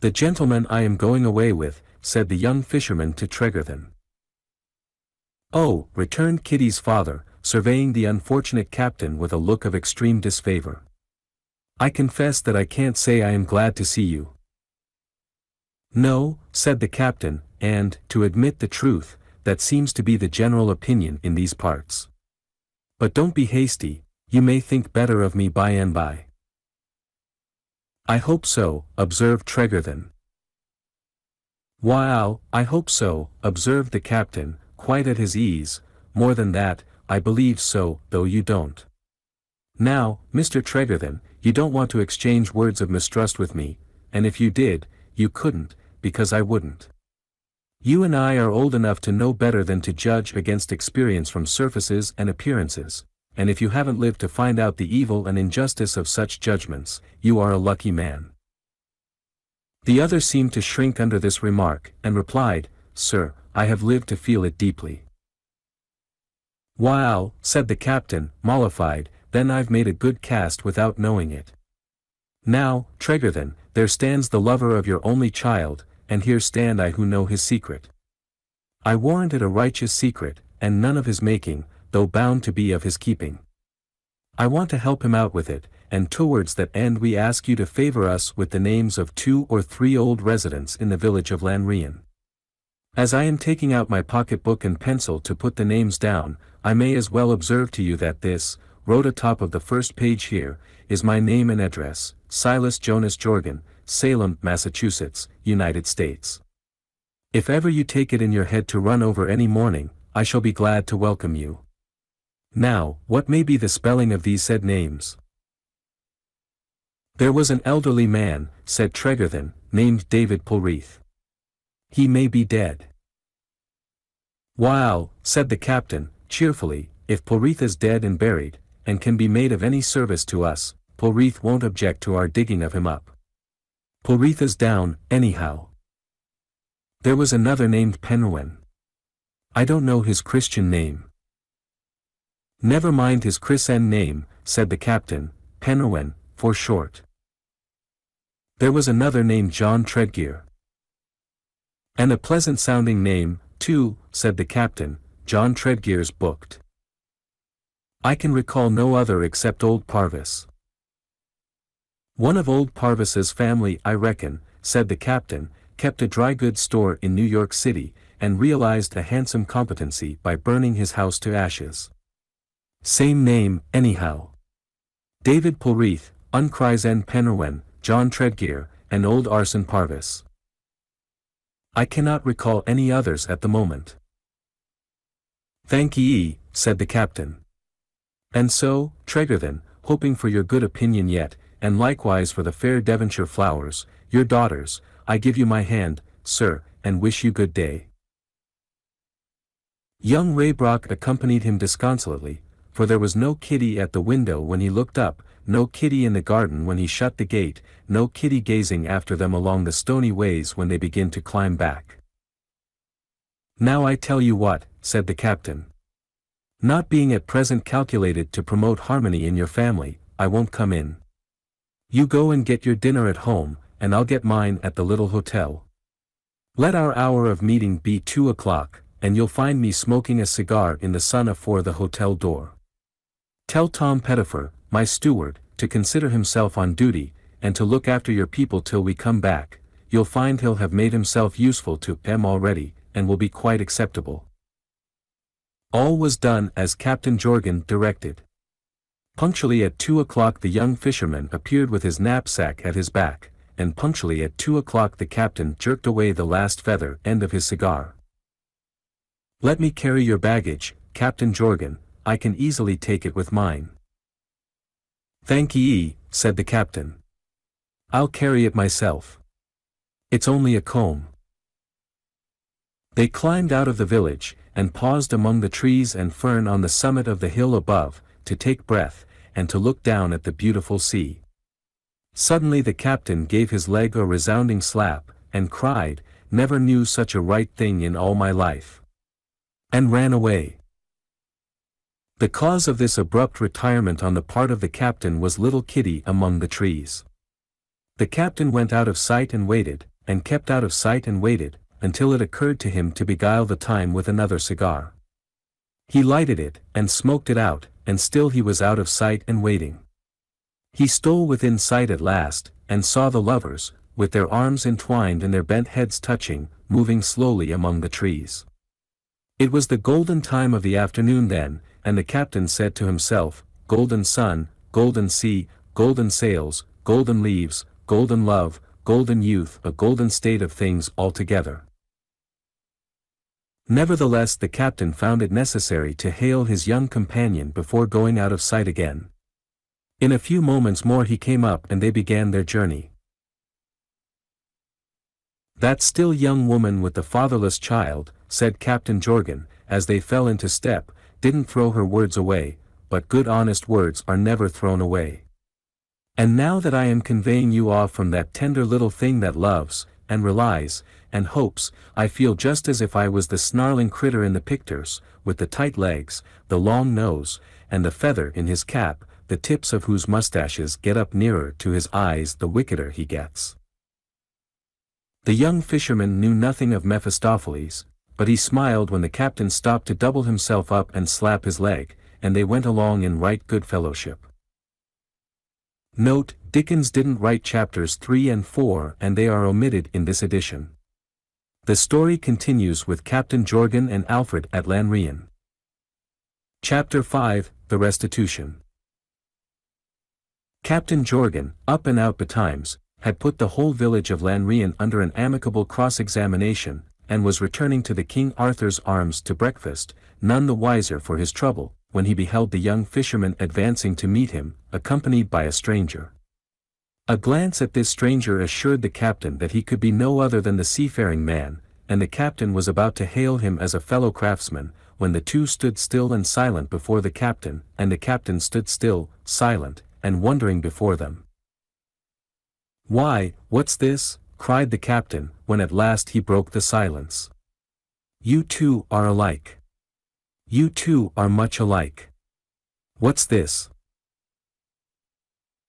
The gentleman I am going away with, said the young fisherman to Tregarthen. Oh, returned Kitty's father, surveying the unfortunate captain with a look of extreme disfavor. I confess that I can't say I am glad to see you. No, said the captain, and, to admit the truth, that seems to be the general opinion in these parts. But don't be hasty, you may think better of me by and by. I hope so, observed Tregarthen. While, I hope so, observed the captain, quite at his ease, more than that, I believe so, though you don't. Now, Mr. Tregarthen, you don't want to exchange words of mistrust with me, and if you did, you couldn't, because I wouldn't. You and I are old enough to know better than to judge against experience from surfaces and appearances, and if you haven't lived to find out the evil and injustice of such judgments, you are a lucky man. The other seemed to shrink under this remark, and replied, Sir, I have lived to feel it deeply. While, said the captain, mollified, then I've made a good cast without knowing it. Now, Tregarthen, there stands the lover of your only child, and here stand I who know his secret. I warrant it a righteous secret, and none of his making, though bound to be of his keeping. I want to help him out with it, and towards that end we ask you to favor us with the names of two or three old residents in the village of Lanrean. As I am taking out my pocketbook and pencil to put the names down, I may as well observe to you that this, wrote atop of the first page here, is my name and address, Silas Jonas Jorgan, Salem, Massachusetts, United States. If ever you take it in your head to run over any morning, I shall be glad to welcome you. Now, what may be the spelling of these said names? There was an elderly man, said Tregarthen, named David Polreath. He may be dead. While, said the captain, cheerfully, if Polreath is dead and buried, and can be made of any service to us, Polreath won't object to our digging of him up. Polreath is down, anyhow. There was another named Penrewen. I don't know his Christian name. Never mind his Christen name, said the captain, Penrewen, for short. There was another named John Tregear. And a pleasant-sounding name, too, said the captain, John Tregear's booked. I can recall no other except old Parvis. One of old Parvis's family I reckon, said the captain, kept a dry goods store in New York City, and realized a handsome competency by burning his house to ashes. Same name, anyhow. David Polreath, Uncryzen Penrewen, John Tregear, and old Arson Parvis. I cannot recall any others at the moment. Thank ye, said the captain. And so, Tregarthen, hoping for your good opinion yet, and likewise for the fair Devonshire flowers, your daughters, I give you my hand, sir, and wish you good day. Young Raybrock accompanied him disconsolately, for there was no kitty at the window when he looked up, no kitty in the garden when he shut the gate, no kitty gazing after them along the stony ways when they begin to climb back. Now I tell you what, said the captain. Not being at present calculated to promote harmony in your family, I won't come in. You go and get your dinner at home, and I'll get mine at the little hotel. Let our hour of meeting be two o'clock, and you'll find me smoking a cigar in the sun afore the hotel door. Tell Tom Pettifer, my steward, to consider himself on duty, and to look after your people till we come back, you'll find he'll have made himself useful to them already, and will be quite acceptable. All was done as Captain Jorgan directed. Punctually at two o'clock the young fisherman appeared with his knapsack at his back, and punctually at two o'clock the captain jerked away the last feather end of his cigar. Let me carry your baggage, Captain Jorgan, I can easily take it with mine. Thank ye, said the captain. I'll carry it myself. It's only a comb. They climbed out of the village, and paused among the trees and fern on the summit of the hill above, to take breath, and to look down at the beautiful sea. Suddenly the captain gave his leg a resounding slap, and cried, Never knew such a right thing in all my life. And ran away. The cause of this abrupt retirement on the part of the captain was little Kitty among the trees. The captain went out of sight and waited, and kept out of sight and waited, until it occurred to him to beguile the time with another cigar. He lighted it, and smoked it out, and still he was out of sight and waiting. He stole within sight at last, and saw the lovers, with their arms entwined and their bent heads touching, moving slowly among the trees. It was the golden time of the afternoon then, and the captain said to himself, Golden sun, golden sea, golden sails, golden leaves, golden love, golden youth, a golden state of things altogether. Nevertheless the captain found it necessary to hail his young companion before going out of sight again. In a few moments more he came up and they began their journey. That still young woman with the fatherless child, said Captain Jorgan, as they fell into step, didn't throw her words away, but good honest words are never thrown away. And now that I am conveying you off from that tender little thing that loves, and relies, and hopes, I feel just as if I was the snarling critter in the pictures, with the tight legs, the long nose, and the feather in his cap, the tips of whose mustaches get up nearer to his eyes the wickeder he gets. The young fisherman knew nothing of Mephistopheles, but he smiled when the captain stopped to double himself up and slap his leg, and they went along in right good fellowship. Note, Dickens didn't write chapters 3 and 4 and they are omitted in this edition. The story continues with Captain Jorgan and Alfred at Lanrean. Chapter 5 The Restitution Captain Jorgan, up and out betimes, had put the whole village of Lanrean under an amicable cross-examination, and was returning to the King Arthur's arms to breakfast, none the wiser for his trouble, when he beheld the young fisherman advancing to meet him, accompanied by a stranger. A glance at this stranger assured the captain that he could be no other than the seafaring man, and the captain was about to hail him as a fellow craftsman, when the two stood still and silent before the captain, and the captain stood still, silent, and wondering before them. Why, what's this? Cried the captain, when at last he broke the silence. You two are alike. You two are much alike. What's this?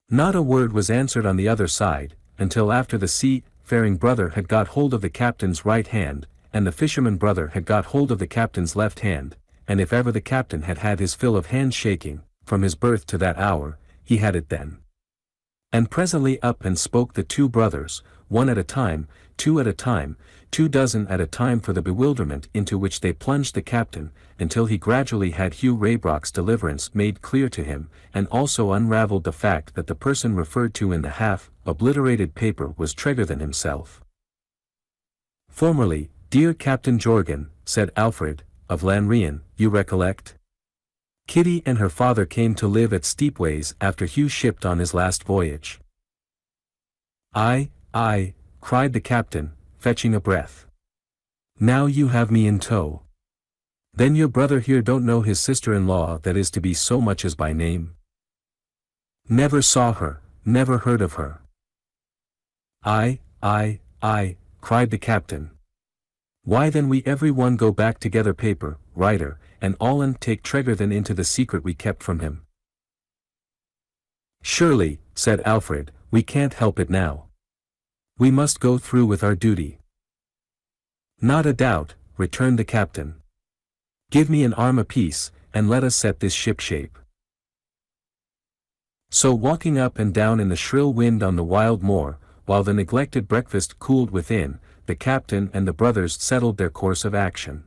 Not a word was answered on the other side, until after the sea-faring brother had got hold of the captain's right hand, and the fisherman brother had got hold of the captain's left hand, and if ever the captain had had his fill of hand-shaking, from his birth to that hour, he had it then. And presently up and spoke the two brothers, one at a time, two at a time, two dozen at a time for the bewilderment into which they plunged the captain, until he gradually had Hugh Raybrock's deliverance made clear to him, and also unravelled the fact that the person referred to in the half-obliterated paper was Tregarthen himself. Formerly, dear Captain Jorgan, said Alfred, of Lanrean, you recollect? Kitty and her father came to live at Steepways after Hugh shipped on his last voyage. I, I, cried the captain, fetching a breath. Now you have me in tow. Then your brother here don't know his sister-in-law that is to be so much as by name? Never saw her, never heard of her. I, I, I, cried the captain. Why then we every one go back together paper, writer, and all and take Tregarthen into the secret we kept from him. Surely, said Alfred, we can't help it now. We must go through with our duty. Not a doubt, returned the captain. Give me an arm apiece, and let us set this ship shape. So walking up and down in the shrill wind on the wild moor, while the neglected breakfast cooled within, the captain and the brothers settled their course of action.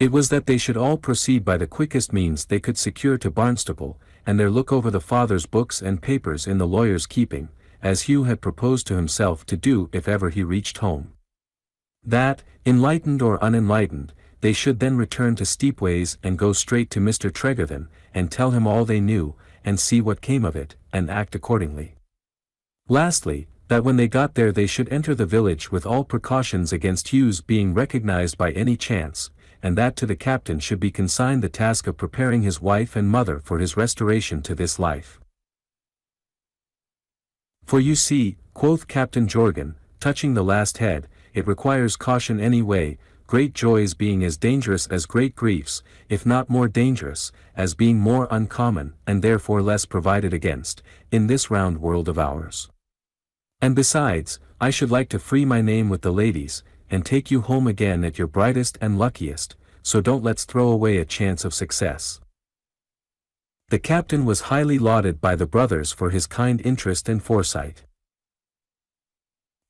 It was that they should all proceed by the quickest means they could secure to Barnstaple, and there look over the father's books and papers in the lawyer's keeping, as Hugh had proposed to himself to do if ever he reached home. That, enlightened or unenlightened, they should then return to Steepways and go straight to Mr. Tregarthen, and tell him all they knew, and see what came of it, and act accordingly. Lastly, that when they got there they should enter the village with all precautions against Hugh's being recognized by any chance, and that to the captain should be consigned the task of preparing his wife and mother for his restoration to this life. For you see, quoth Captain Jorgan, touching the last head, it requires caution any way, great joys being as dangerous as great griefs, if not more dangerous, as being more uncommon, and therefore less provided against, in this round world of ours. And besides, I should like to free my name with the ladies, and take you home again at your brightest and luckiest, so don't let's throw away a chance of success. The captain was highly lauded by the brothers for his kind interest and foresight.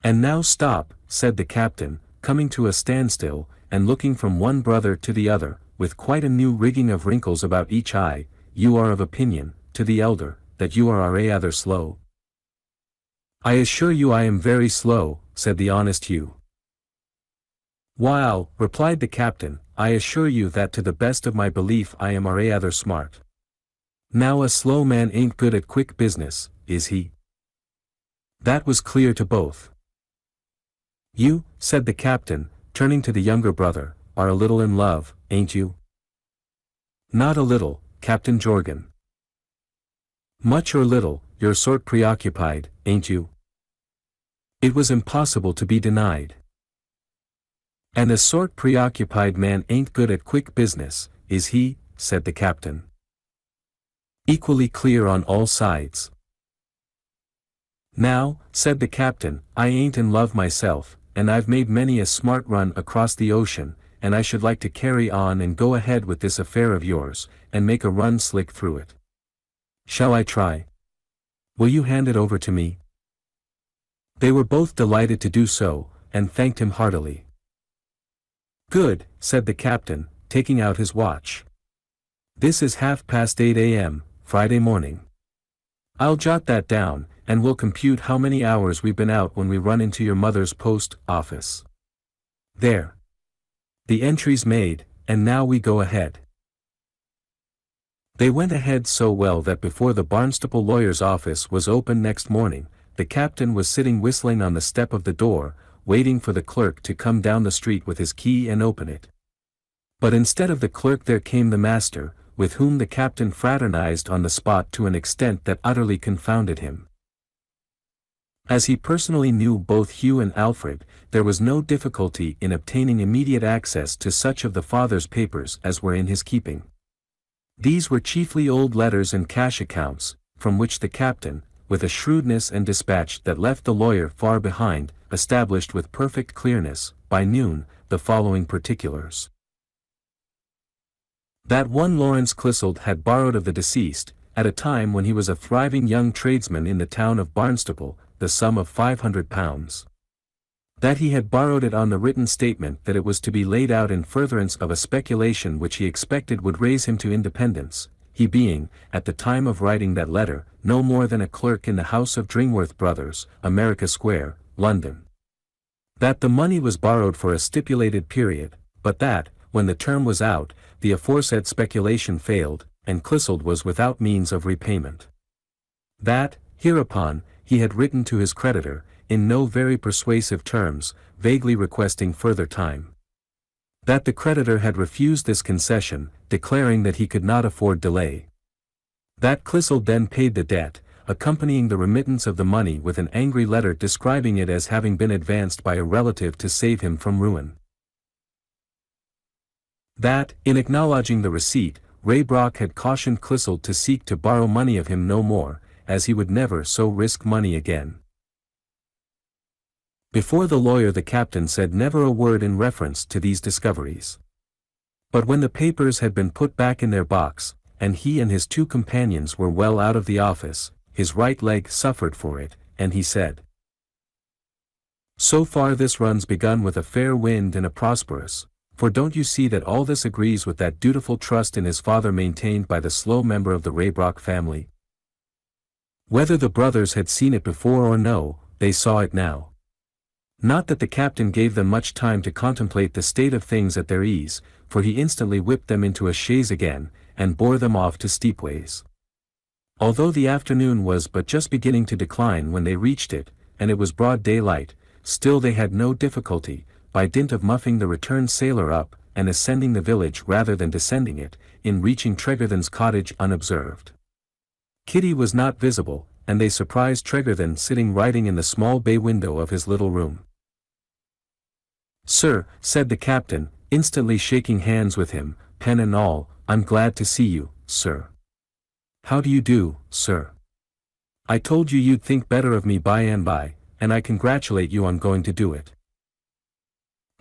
And now stop, said the captain, coming to a standstill, and looking from one brother to the other, with quite a new rigging of wrinkles about each eye, you are of opinion, to the elder, that you are rather slow. I assure you I am very slow, said the honest Hugh. While, replied the captain, I assure you that to the best of my belief I am rather smart. Now a slow man ain't good at quick business, is he? That was clear to both. You, said the captain, turning to the younger brother, are a little in love, ain't you? Not a little, Captain Jorgan. Much or little, you're sort preoccupied, ain't you? It was impossible to be denied. And a sort preoccupied man ain't good at quick business, is he, said the captain. Equally clear on all sides. Now, said the captain, I ain't in love myself, and I've made many a smart run across the ocean, and I should like to carry on and go ahead with this affair of yours, and make a run slick through it. Shall I try? Will you hand it over to me? They were both delighted to do so, and thanked him heartily. Good, said the captain, taking out his watch. This is half past 8 a.m., Friday morning. I'll jot that down, and we'll compute how many hours we've been out when we run into your mother's post office. There. The entry's made, and now we go ahead. They went ahead so well that before the Barnstaple lawyer's office was open next morning, the captain was sitting whistling on the step of the door, waiting for the clerk to come down the street with his key and open it. But instead of the clerk there came the master, with whom the captain fraternized on the spot to an extent that utterly confounded him. As he personally knew both Hugh and Alfred, there was no difficulty in obtaining immediate access to such of the father's papers as were in his keeping. These were chiefly old letters and cash accounts, from which the captain, with a shrewdness and dispatch that left the lawyer far behind, established with perfect clearness, by noon, the following particulars. That one Lawrence Clissold had borrowed of the deceased, at a time when he was a thriving young tradesman in the town of Barnstaple, the sum of five hundred pounds. That he had borrowed it on the written statement that it was to be laid out in furtherance of a speculation which he expected would raise him to independence, he being, at the time of writing that letter, no more than a clerk in the house of Dringworth Brothers, America Square, London. That the money was borrowed for a stipulated period, but that, when the term was out, the aforesaid speculation failed, and Clissold was without means of repayment. That, hereupon, he had written to his creditor, in no very persuasive terms, vaguely requesting further time. That the creditor had refused this concession, declaring that he could not afford delay. That Clissold then paid the debt, accompanying the remittance of the money with an angry letter describing it as having been advanced by a relative to save him from ruin. That, in acknowledging the receipt, Raybrock had cautioned Clissold to seek to borrow money of him no more, as he would never so risk money again. Before the lawyer the captain said never a word in reference to these discoveries. But when the papers had been put back in their box, and he and his two companions were well out of the office, his right leg suffered for it, and he said, So far this run's begun with a fair wind and a prosperous, for don't you see that all this agrees with that dutiful trust in his father maintained by the slow member of the Raybrock family? Whether the brothers had seen it before or no, they saw it now. Not that the captain gave them much time to contemplate the state of things at their ease, for he instantly whipped them into a chaise again, and bore them off to Steepways. Although the afternoon was but just beginning to decline when they reached it, and it was broad daylight, still they had no difficulty, by dint of muffing the returned sailor up, and ascending the village rather than descending it, in reaching Tregarthen's cottage unobserved. Kitty was not visible, and they surprised Tregarthen sitting writing in the small bay window of his little room. Sir, said the captain, instantly shaking hands with him, pen and all, I'm glad to see you, sir. How do you do, sir? I told you you'd think better of me by and by, and I congratulate you on going to do it.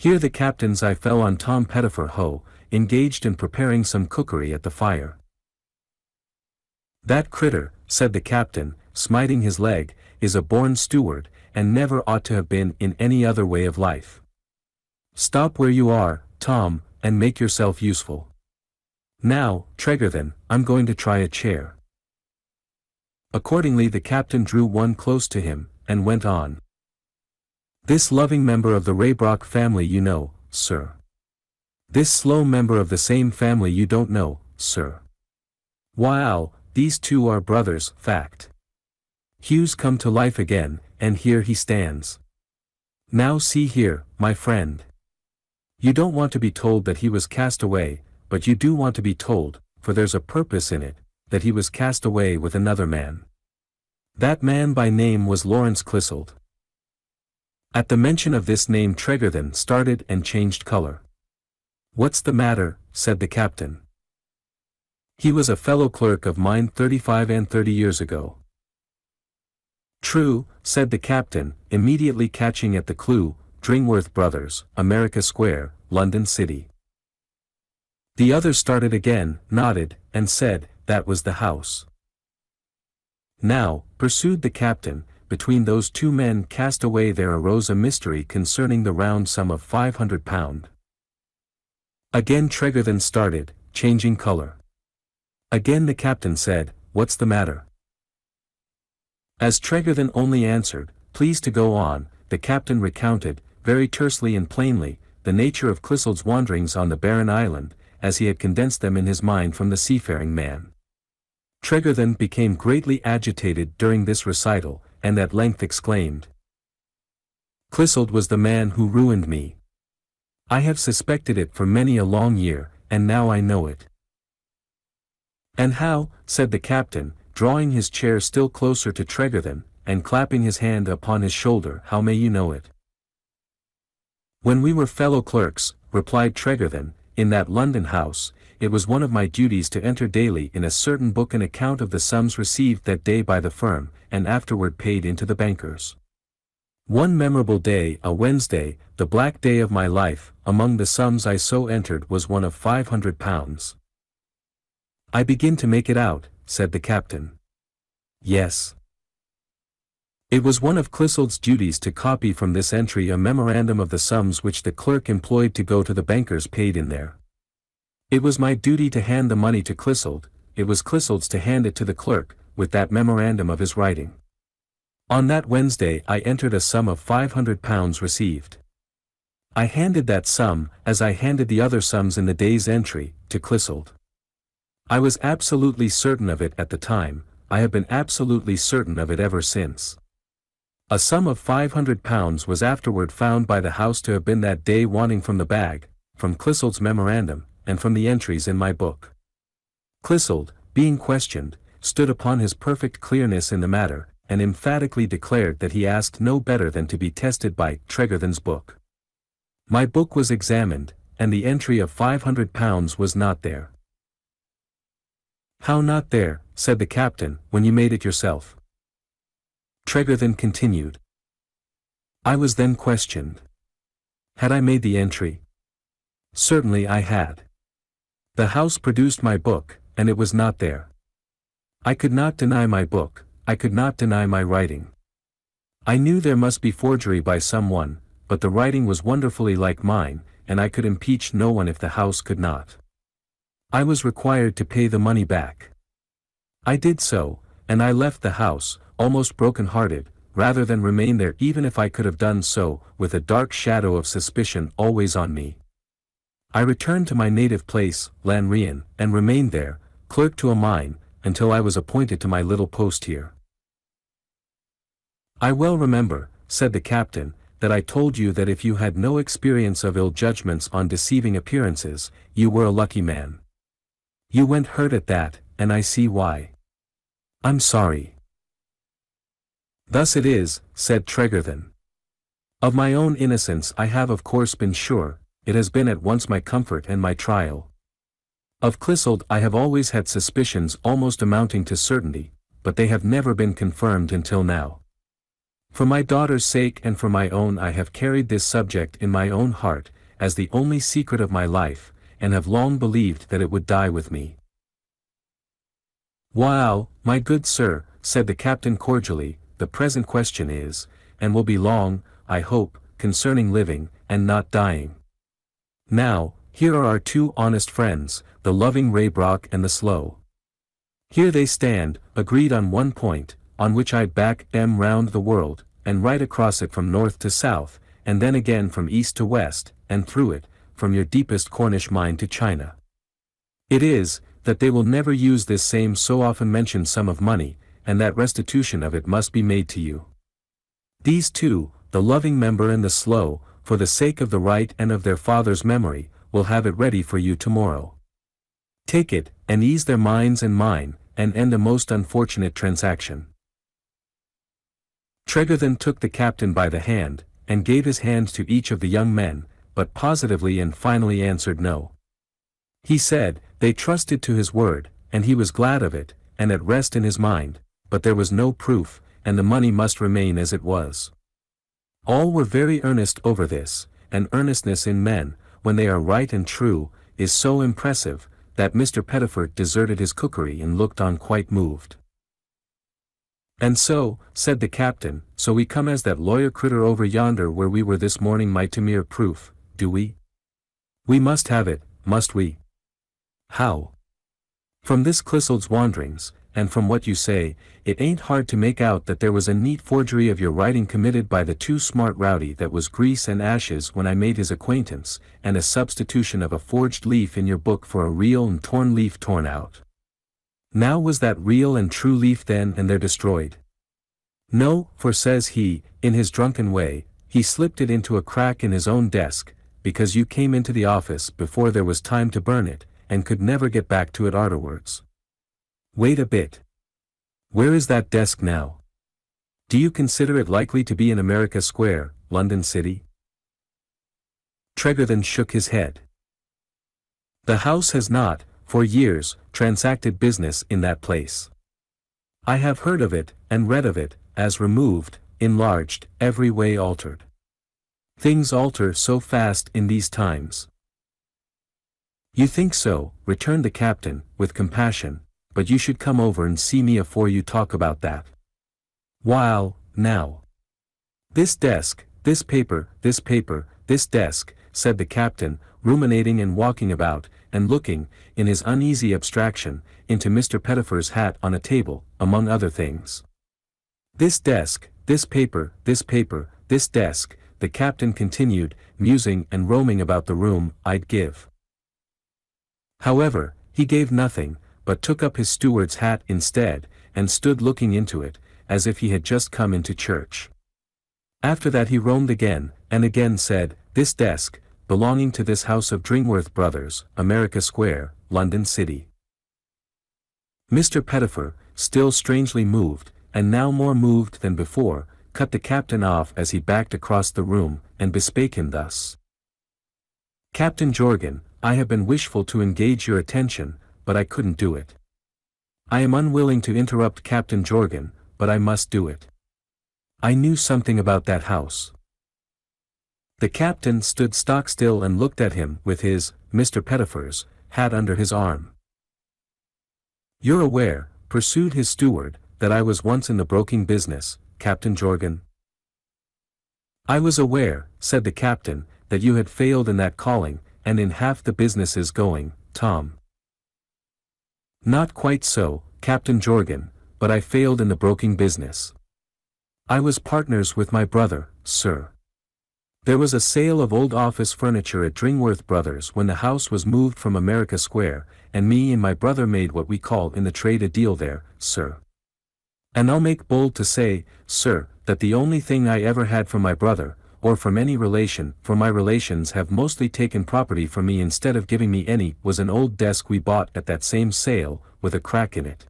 Here the captain's eye fell on Tom Pettifer Ho, engaged in preparing some cookery at the fire. That critter, said the captain, smiting his leg, is a born steward, and never ought to have been in any other way of life. Stop where you are, Tom, and make yourself useful. Now, Tregarthen, I'm going to try a chair. Accordingly the captain drew one close to him, and went on. This loving member of the Raybrock family you know, sir. This slow member of the same family you don't know, sir. Wow, these two are brothers, fact. Hugh's come to life again, and here he stands. Now see here, my friend. You don't want to be told that he was cast away, but you do want to be told, for there's a purpose in it, that he was cast away with another man. That man by name was Lawrence Clissold. At the mention of this name Tregarthen started and changed color. What's the matter, said the captain. He was a fellow clerk of mine thirty-five and thirty years ago. True, said the captain, immediately catching at the clue, Dringworth Brothers, America Square, London City. The other started again, nodded, and said, that was the house. Now, pursued the captain, between those two men cast away there arose a mystery concerning the round sum of five hundred pound. Again Tregarthen started, changing color. Again the captain said, What's the matter? As Tregarthen only answered, Please to go on, the captain recounted, very tersely and plainly, the nature of Clissold's wanderings on the barren island, as he had condensed them in his mind from the seafaring man. Tregarthen became greatly agitated during this recital, and at length exclaimed. Clissold was the man who ruined me. I have suspected it for many a long year, and now I know it. And how, said the captain, drawing his chair still closer to Tregarthen, and clapping his hand upon his shoulder, how may you know it? When we were fellow clerks, replied Tregarthen, in that London house, it was one of my duties to enter daily in a certain book an account of the sums received that day by the firm, and afterward paid into the bankers. One memorable day, a Wednesday, the black day of my life, among the sums I so entered was one of five hundred pounds. I begin to make it out, said the captain. Yes. It was one of Clissold's duties to copy from this entry a memorandum of the sums which the clerk employed to go to the bankers paid in there. It was my duty to hand the money to Clissold, it was Clissold's to hand it to the clerk, with that memorandum of his writing. On that Wednesday I entered a sum of five hundred pounds received. I handed that sum, as I handed the other sums in the day's entry, to Clissold. I was absolutely certain of it at the time, I have been absolutely certain of it ever since. A sum of five hundred pounds was afterward found by the house to have been that day wanting from the bag, from Clissold's memorandum, and from the entries in my book. Clissold, being questioned, stood upon his perfect clearness in the matter, and emphatically declared that he asked no better than to be tested by Tregarthen's book. My book was examined, and the entry of £500 was not there. How not there, said the captain, when you made it yourself? Tregarthen continued. I was then questioned. Had I made the entry? Certainly I had. The house produced my book, and it was not there. I could not deny my book, I could not deny my writing. I knew there must be forgery by someone, but the writing was wonderfully like mine, and I could impeach no one if the house could not. I was required to pay the money back. I did so, and I left the house, almost broken-hearted, rather than remain there even if I could have done so, with a dark shadow of suspicion always on me. I returned to my native place, Lanrean, and remained there, clerk to a mine, until I was appointed to my little post here. I well remember, said the captain, that I told you that if you had no experience of ill judgments on deceiving appearances, you were a lucky man. You went hurt at that, and I see why. I'm sorry. Thus it is, said Tregarthen. Of my own innocence I have of course been sure, it has been at once my comfort and my trial. Of Clissold I have always had suspicions almost amounting to certainty, but they have never been confirmed until now. For my daughter's sake and for my own I have carried this subject in my own heart, as the only secret of my life, and have long believed that it would die with me. While, my good sir, said the captain cordially, the present question is, and will be long, I hope, concerning living, and not dying. Now, here are our two honest friends, the loving Raybrock and the slow. Here they stand, agreed on one point, on which I'd back them round the world, and right across it from north to south, and then again from east to west, and through it, from your deepest Cornish mine to China. It is, that they will never use this same so often mentioned sum of money, and that restitution of it must be made to you. These two, the loving member and the slow, for the sake of the right and of their father's memory, will have it ready for you tomorrow. Take it, and ease their minds and mine, and end a most unfortunate transaction. Tregarthen took the captain by the hand, and gave his hand to each of the young men, but positively and finally answered no. He said, they trusted to his word, and he was glad of it, and at rest in his mind, but there was no proof, and the money must remain as it was. All were very earnest over this, and earnestness in men, when they are right and true, is so impressive, that Mr. Pettifer deserted his cookery and looked on quite moved. And so, said the captain, so we come as that lawyer critter over yonder where we were this morning might to mere proof, do we? We must have it, must we? How? From this Clissold's wanderings, and from what you say, it ain't hard to make out that there was a neat forgery of your writing committed by the too smart rowdy that was grease and ashes when I made his acquaintance, and a substitution of a forged leaf in your book for a real and torn leaf torn out. Now was that real and true leaf then and there destroyed? No, for says he, in his drunken way, he slipped it into a crack in his own desk, because you came into the office before there was time to burn it, and could never get back to it afterwards. Wait a bit. Where is that desk now? Do you consider it likely to be in America Square, London City? Tregarthen shook his head. The house has not, for years, transacted business in that place. I have heard of it, and read of it, as removed, enlarged, every way altered. Things alter so fast in these times. You think so, returned the captain, with compassion, but you should come over and see me afore you talk about that. While, now. This desk, this paper, this paper, this desk, said the captain, ruminating and walking about, and looking, in his uneasy abstraction, into Mr. Pettifer's hat on a table, among other things. This desk, this paper, this paper, this desk, the captain continued, musing and roaming about the room, I'd give. However, he gave nothing, but took up his steward's hat instead, and stood looking into it, as if he had just come into church. After that he roamed again, and again said, This desk, belonging to this house of Dringworth Brothers, America Square, London City. Mr. Pettifer, still strangely moved, and now more moved than before, cut the captain off as he backed across the room, and bespake him thus. Captain Jorgan, I have been wishful to engage your attention, but I couldn't do it. I am unwilling to interrupt Captain Jorgan, but I must do it. I knew something about that house. The captain stood stock still and looked at him with his, Mr. Pettifer's, hat under his arm. You're aware, pursued his steward, that I was once in the broking business, Captain Jorgan. I was aware, said the captain, that you had failed in that calling, and in half the businesses going, Tom. Not quite so, Captain Jorgan, but I failed in the broking business. I was partners with my brother, sir. There was a sale of old office furniture at Dringworth Brothers when the house was moved from America Square, and me and my brother made what we call in the trade a deal there, sir. And I'll make bold to say, sir, that the only thing I ever had from my brother, or from any relation, for my relations have mostly taken property from me instead of giving me any, was an old desk we bought at that same sale, with a crack in it.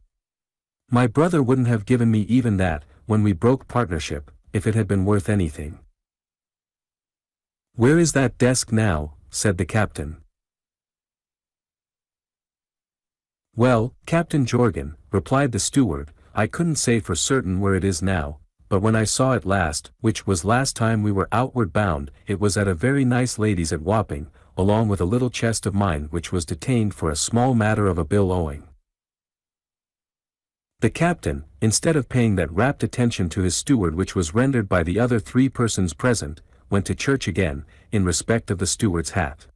My brother wouldn't have given me even that, when we broke partnership, if it had been worth anything. Where is that desk now? said the captain. Well, Captain Jorgan, replied the steward, I couldn't say for certain where it is now, but when I saw it last, which was last time we were outward bound, it was at a very nice lady's at Wapping, along with a little chest of mine which was detained for a small matter of a bill owing. The captain, instead of paying that rapt attention to his steward which was rendered by the other three persons present, went to church again, in respect of the steward's hat.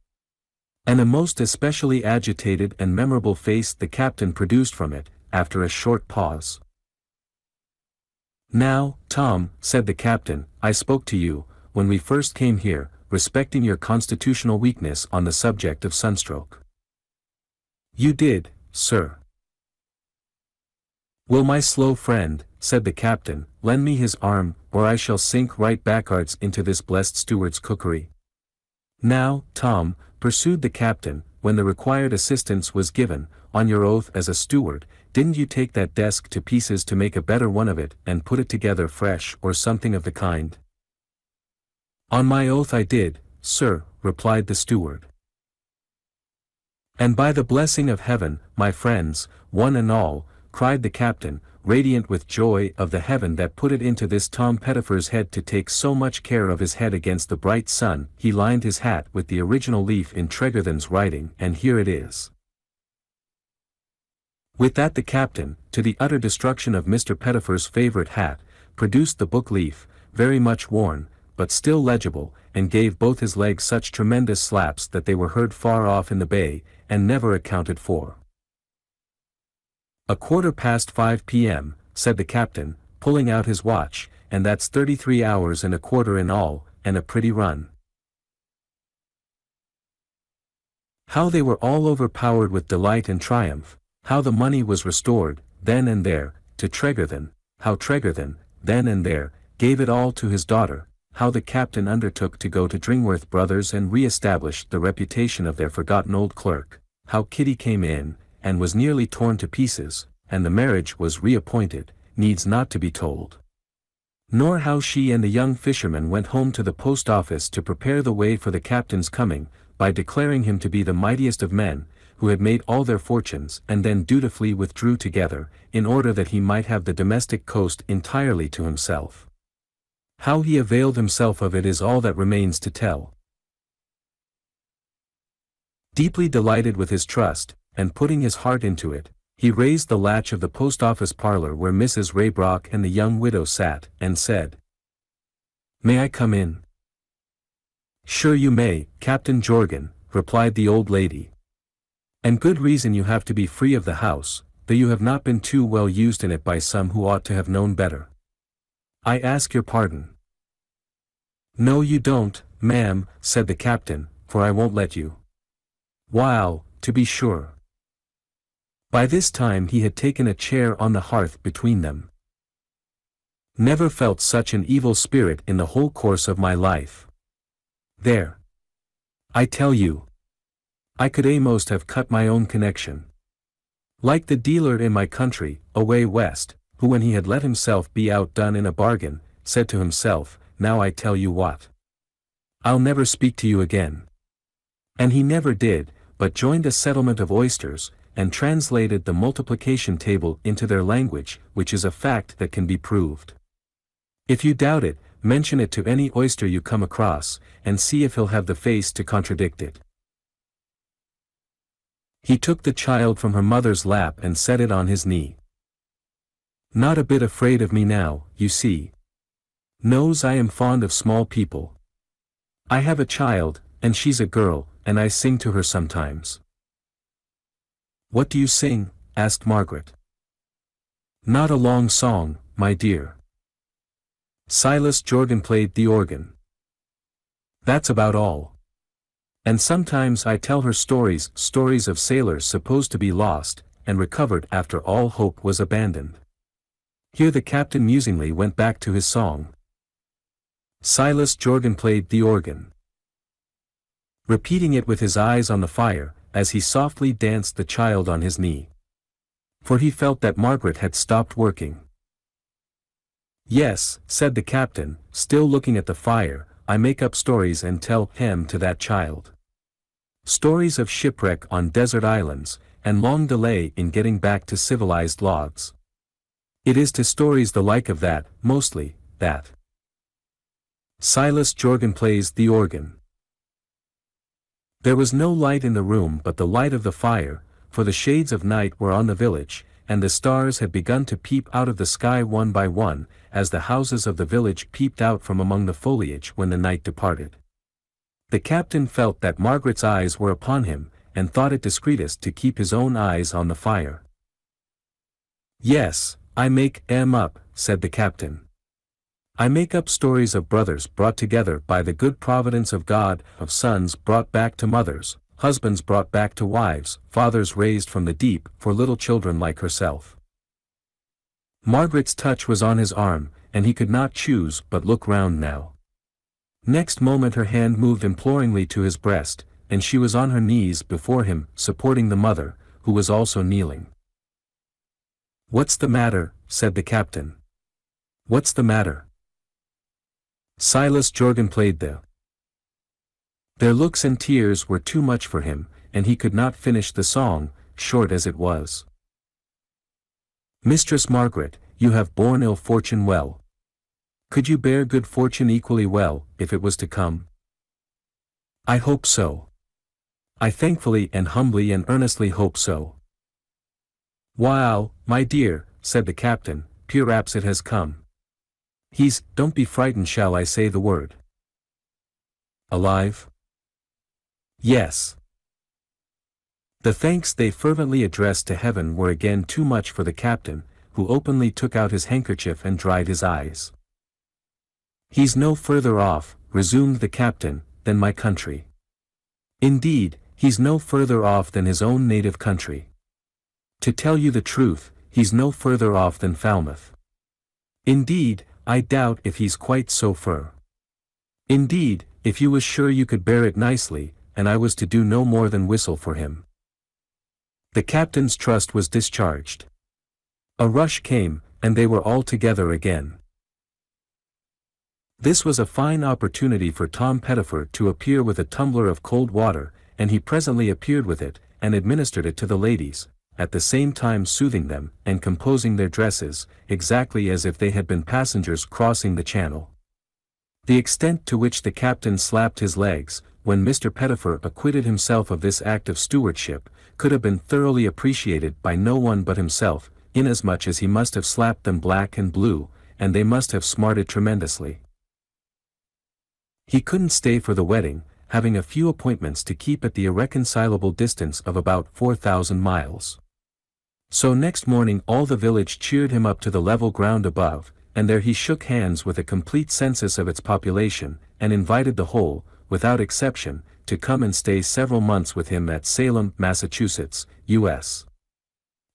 And a most especially agitated and memorable face the captain produced from it, after a short pause. Now, Tom, said the captain, I spoke to you, when we first came here, respecting your constitutional weakness on the subject of sunstroke. You did, sir. Will my slow friend, said the captain, lend me his arm, or I shall sink right backwards into this blessed steward's cookery. Now, Tom, pursued the captain, when the required assistance was given, on your oath as a steward, didn't you take that desk to pieces to make a better one of it and put it together fresh or something of the kind? On my oath I did, sir, replied the steward. And by the blessing of heaven, my friends, one and all, cried the captain, radiant with joy of the heaven that put it into this Tom Pettifer's head to take so much care of his head against the bright sun, he lined his hat with the original leaf in Tregarthen's writing and here it is. With that the captain, to the utter destruction of Mr. Pettifer's favorite hat, produced the book leaf, very much worn, but still legible, and gave both his legs such tremendous slaps that they were heard far off in the bay, and never accounted for. A quarter past 5 p.m., said the captain, pulling out his watch, and that's 33 hours and a quarter in all, and a pretty run. How they were all overpowered with delight and triumph, how the money was restored, then and there, to Tregarthen, how Tregarthen, then and there, gave it all to his daughter, how the captain undertook to go to Dringworth Brothers and re-establish the reputation of their forgotten old clerk, how Kitty came in, and was nearly torn to pieces, and the marriage was reappointed, needs not to be told. Nor how she and the young fisherman went home to the post office to prepare the way for the captain's coming, by declaring him to be the mightiest of men, who had made all their fortunes and then dutifully withdrew together, in order that he might have the domestic coast entirely to himself. How he availed himself of it is all that remains to tell. Deeply delighted with his trust, and putting his heart into it, he raised the latch of the post office parlor where Mrs. Raybrock and the young widow sat, and said, May I come in? Sure you may, Captain Jorgan, replied the old lady. And good reason you have to be free of the house, though you have not been too well used in it by some who ought to have known better. I ask your pardon. No you don't, ma'am, said the captain, for I won't let you. While, to be sure. By this time he had taken a chair on the hearth between them. Never felt such an evil spirit in the whole course of my life. There. I tell you. I could a most have cut my own connection. Like the dealer in my country, away west, who when he had let himself be outdone in a bargain, said to himself, Now I tell you what. I'll never speak to you again. And he never did, but joined a settlement of oysters, and translated the multiplication table into their language, which is a fact that can be proved. If you doubt it, mention it to any oyster you come across, and see if he'll have the face to contradict it. He took the child from her mother's lap and set it on his knee. Not a bit afraid of me now, you see. Knows I am fond of small people. I have a child, and she's a girl, and I sing to her sometimes. What do you sing? asked Margaret. Not a long song, my dear. Silas Jorgan played the organ. That's about all. And sometimes I tell her stories, stories of sailors supposed to be lost, and recovered after all hope was abandoned. Here the captain musingly went back to his song. Silas Jorgan played the organ. Repeating it with his eyes on the fire, as he softly danced the child on his knee. For he felt that Margaret had stopped working. Yes, said the captain, still looking at the fire, I make up stories and tell him to that child. Stories of shipwreck on desert islands, and long delay in getting back to civilized logs. It is to stories the like of that, mostly, that. Silas Jorgan plays the organ. There was no light in the room but the light of the fire, for the shades of night were on the village, and the stars had begun to peep out of the sky one by one, as the houses of the village peeped out from among the foliage when the night departed. The captain felt that Margaret's eyes were upon him, and thought it discreetest to keep his own eyes on the fire. Yes, I make em up, said the captain. I make up stories of brothers brought together by the good providence of God, of sons brought back to mothers, husbands brought back to wives, fathers raised from the deep for little children like herself. Margaret's touch was on his arm, and he could not choose but look round now. Next moment her hand moved imploringly to his breast, and she was on her knees before him, supporting the mother, who was also kneeling. What's the matter, said the captain. What's the matter? Silas Jorgan played the. Their looks and tears were too much for him, and he could not finish the song, short as it was. Mistress Margaret, you have borne ill fortune well. Could you bear good fortune equally well, if it was to come? I hope so. I thankfully and humbly and earnestly hope so. Wow, my dear, said the captain, perhaps it has come. He's, don't be frightened shall I say the word. Alive? Yes. The thanks they fervently addressed to heaven were again too much for the captain, who openly took out his handkerchief and dried his eyes. He's no further off, resumed the captain, than my country. Indeed, he's no further off than his own native country. To tell you the truth, he's no further off than Falmouth. Indeed, I doubt if he's quite so fur. Indeed, if you was sure you could bear it nicely, and I was to do no more than whistle for him. The captain's trust was discharged. A rush came, and they were all together again. This was a fine opportunity for Tom Pettifer to appear with a tumbler of cold water, and he presently appeared with it, and administered it to the ladies, at the same time soothing them, and composing their dresses, exactly as if they had been passengers crossing the channel. The extent to which the captain slapped his legs, when Mr. Pettifer acquitted himself of this act of stewardship, could have been thoroughly appreciated by no one but himself, inasmuch as he must have slapped them black and blue, and they must have smarted tremendously. He couldn't stay for the wedding, having a few appointments to keep at the irreconcilable distance of about 4,000 miles. So next morning all the village cheered him up to the level ground above, and there he shook hands with a complete census of its population, and invited the whole, without exception, to come and stay several months with him at Salem, Massachusetts, U.S.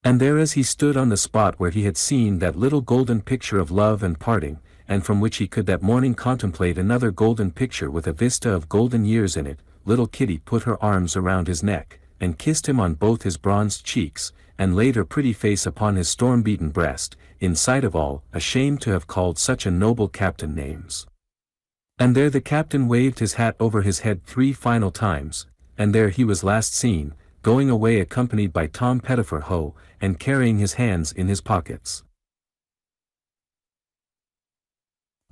And there as he stood on the spot where he had seen that little golden picture of love and parting, and from which he could that morning contemplate another golden picture with a vista of golden years in it, little Kitty put her arms around his neck, and kissed him on both his bronzed cheeks, and laid her pretty face upon his storm-beaten breast, in sight of all, ashamed to have called such a noble captain names. And there the captain waved his hat over his head three final times, and there he was last seen, going away accompanied by Tom Pettifer Ho, and carrying his hands in his pockets.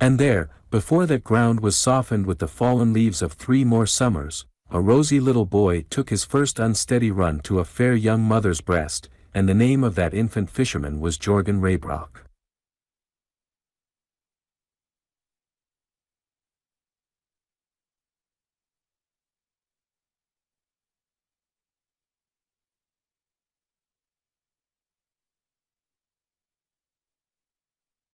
And there, before that ground was softened with the fallen leaves of three more summers, a rosy little boy took his first unsteady run to a fair young mother's breast, and the name of that infant fisherman was Jorgan Raybrock.